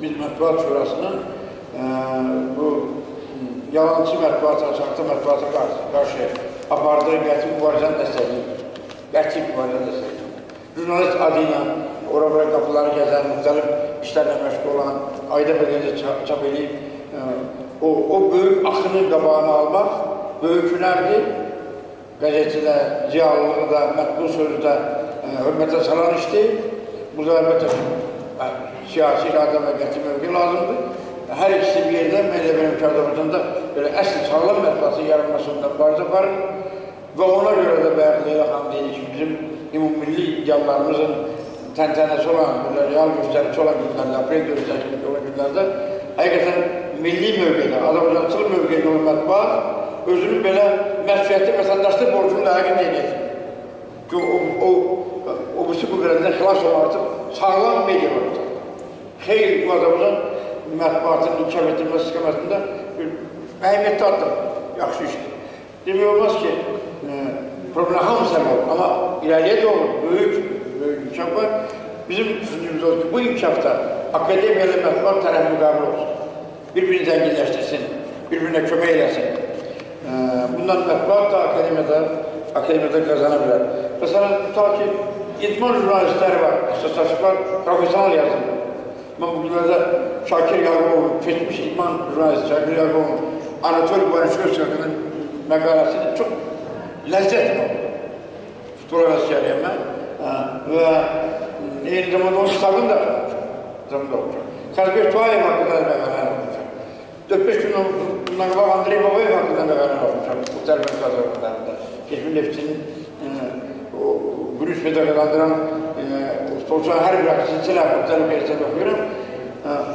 biz mətbuat şurasının e, bu yalancı mətbuata, saxta mətbuata qarşı, qarşı apardığı qəti mübarizəni dəstəkləyir. Qəti mübarizəni dəstəkləyir. Jurnalist adı ilə ora-bura qapıları gəzən, müxtəlif işlərlə məşğul olan, ayda gecə çap, çap edib, e, o, o böyük axının qabağını almaq böyük hünərdir. Qəzetçidə, ziyalılığı da, mətbu sözü də e, hörmətə salan işdir. Burada əlbəttə e, siyasi iradə və qəti mövqi lazımdır. Hər ikisi bir yerdə mən elə benim Kardabacanda belə əsl sağlam mətbuatın yaranmasında mübarizə aparır və ona görə də bayaq Leyla xanım deyir ki, bizim ümumilli ideallarımızın təntənəsi olan, belə real göstərici olan günlərdə, aprel göstərici olan günlərdə həqiqətən milli mövqedə, Azərbaycançılıq mövqedə olan mətbuat özünün belə məsuliyyətli vətəndaşlıq borcunu layiqin yetirir. Ki, o, o, o bu verəndən xilas olan artıq sağlam media var. Xeyr, bu Azərbaycan mətbuatın inkişaf etdirilməsi istiqamətində bir əhəmiyyətli addım, yaxşı işdir. Demək olmaz ki, e, problem hamısı var, amma irəliyə doğru böyük, böyük inkişaf var. Bizim düşüncümüz olsun ki, bu inkişafda akademiya ilə mətbuat tərəf müqabil olsun. Bir-birini zənginləşdirsin, bir-birinə kömək eləsin. E, bundan mətbuat da akademiyada, akademiyada qazana bilər. Məsələn, tutaq ki, idman jurnalistləri var, ixtisaslaşıqlar, profesional yazılır. Mən bugünlərdə Şakir Yaqubov, keçmiş idman jurnalisti Şakir Yaqubov, Anatoli Barışkovskinin məqaləsini çox ləzzətlə oxudum. Futbol vəsiyyəliyəm mən və eyni zamanda onun kitabını da zamanda oxuyacam. Kazbek Tuayev haqqında da məqaləni oxuyacam. 4-5 gün bundan qabaq Andrei Babayev haqqında məqaləni oxuyacam. Muhtar Məqazlarında. Keçmiş Neftinin o Brüş medal qazandıran sporcuların hər bir aktivitələr, müxtəlif qəzetdə oxuyuram.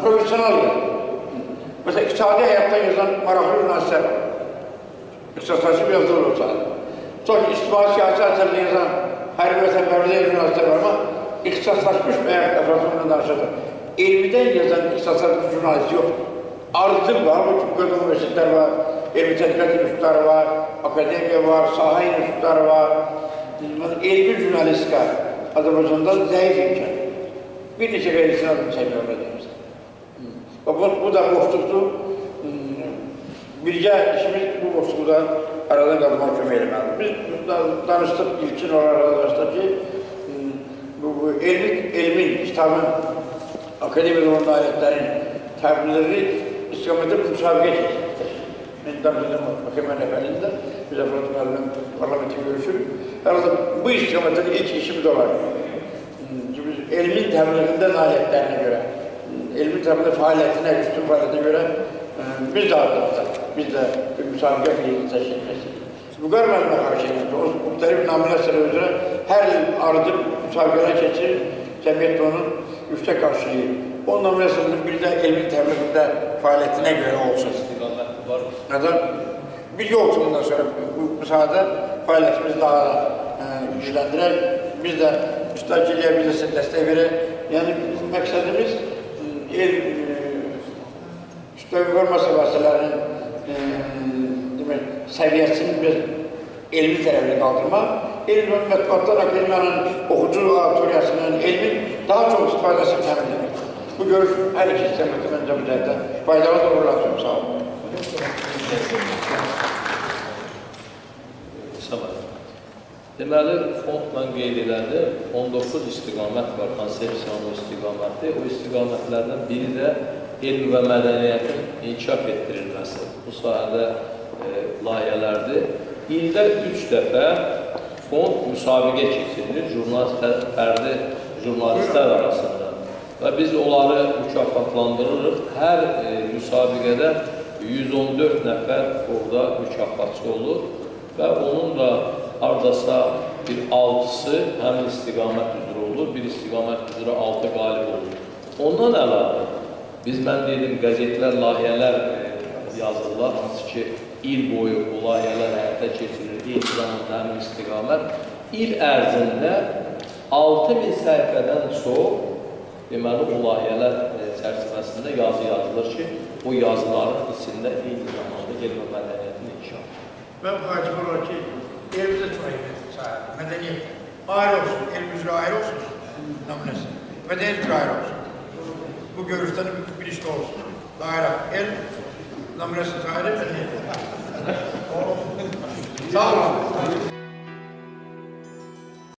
Profesional yazır. Məsələn, iqtisadi həyatdan yazan maraqlı jurnalistlər var. İqtisadlaşıb yazılır o sahədə. Sonra ictimai siyasi əsərdə yazan hər bir vətənpərvərdə jurnalistlər var, amma ixtisaslaşmış və əfratımla danışılır. Elmidən yazan ixtisaslaşmış jurnalist yoxdur. Ardıcıl var, bu ki, qədər universitetlər var, elmi tədqiqat institutları var, akademiya var, sahə institutları var. Elmi jurnalistika Azərbaycanda zəif imkan. Bir neçə qeyrisin adını çəkmək öyrədiyimizdə. Bu, bu da boşluqdur. Birgə işimiz bu boşluğu da aradan qaldırmaq kömək eləməlidir. Biz danışdıq ilkin olaraq arkadaşlar ki, bu, bu elmi, elmin, kitabın, akademiyada olan nailiyyətlərin təbliğləri istiqamətdə müsabiqə keçəcəkdir. Mən danışacağım məhkəmə rəhbərində, biz Əfrat müəllim parlamentə görüşürük. Herhalde bu istiqamətdə ilk işimiz olar. Biz elmin təbliğində nailiyyətlərinə görə, elmin təbliğ fəaliyyətinə, üstün fəaliyyətinə görə biz də adımızda, biz də bir müsabiqə qeyri təşkil etməsidir. Vüqar müəllimə xarş edir ki, o müxtəlif namələr sırrı üzrə hər il arıdıb müsabiqələr keçirir, cəmiyyət onun yüksək qarşılayır. O namələr sırrının bir də elmin təbliğində fəaliyyətinə görə olsun. Nədən? Bir olsun bundan sonra bu müsaade fəaliyyətimizi daha e, gücləndirər. Biz də iştirak eləyə bilirsə dəstək verək. Yəni məqsədimiz el üstə informasiya vasitələrinin e, demək, səviyyəsini bir elmi tərəfini qaldırmaq, elm və mətbuatdan akademiyanın oxucu auditoriyasının elmin daha çox istifadəsini təmin etmək. Bu görüş her iki bence bu cəhətdən faydalı da uğurlasın. Sağ olun. Sabah. Deməli, fondla qeyd elədi, 19 istiqamət var, konsepsiyanlı istiqamətli. O istiqamətlərdən biri də elm və mədəniyyətin inkişaf etdirilməsi. Bu sahədə e, layihələrdir. İldə üç dəfə fond müsabiqə keçirilir jurnalist, fərdi jurnalistlər arasında. Və biz onları mükafatlandırırıq. Hər e, müsabiqədə 114 nəfər orada mükafatçı olur və onun da hardasa bir altısı həmin istiqamət üzrə olur, bir istiqamət üzrə altı qalib olur. Ondan əlavə, biz mən dedim, qəzetlər, layihələr e, yazırlar, hansı ki, il boyu bu layihələr həyata keçirilir, etiramında həmin istiqamət. İl ərzində 6000 səhifədən çox deməli, o layihələr e, çərçivəsində yazı yazılır ki, o yazıların içində eyni zamanda elm və mədəniyyətin inkişafı. Ben vacip olarak ki, evde tutayım medeniyet. Ayrı olsun, el üzere ayrı olsun. Medeniyet üzere ayrı olsun. Bu görüşten bir bilinçli olsun. Daire, el namunesi ayrı, medeniyet. Sağ olun.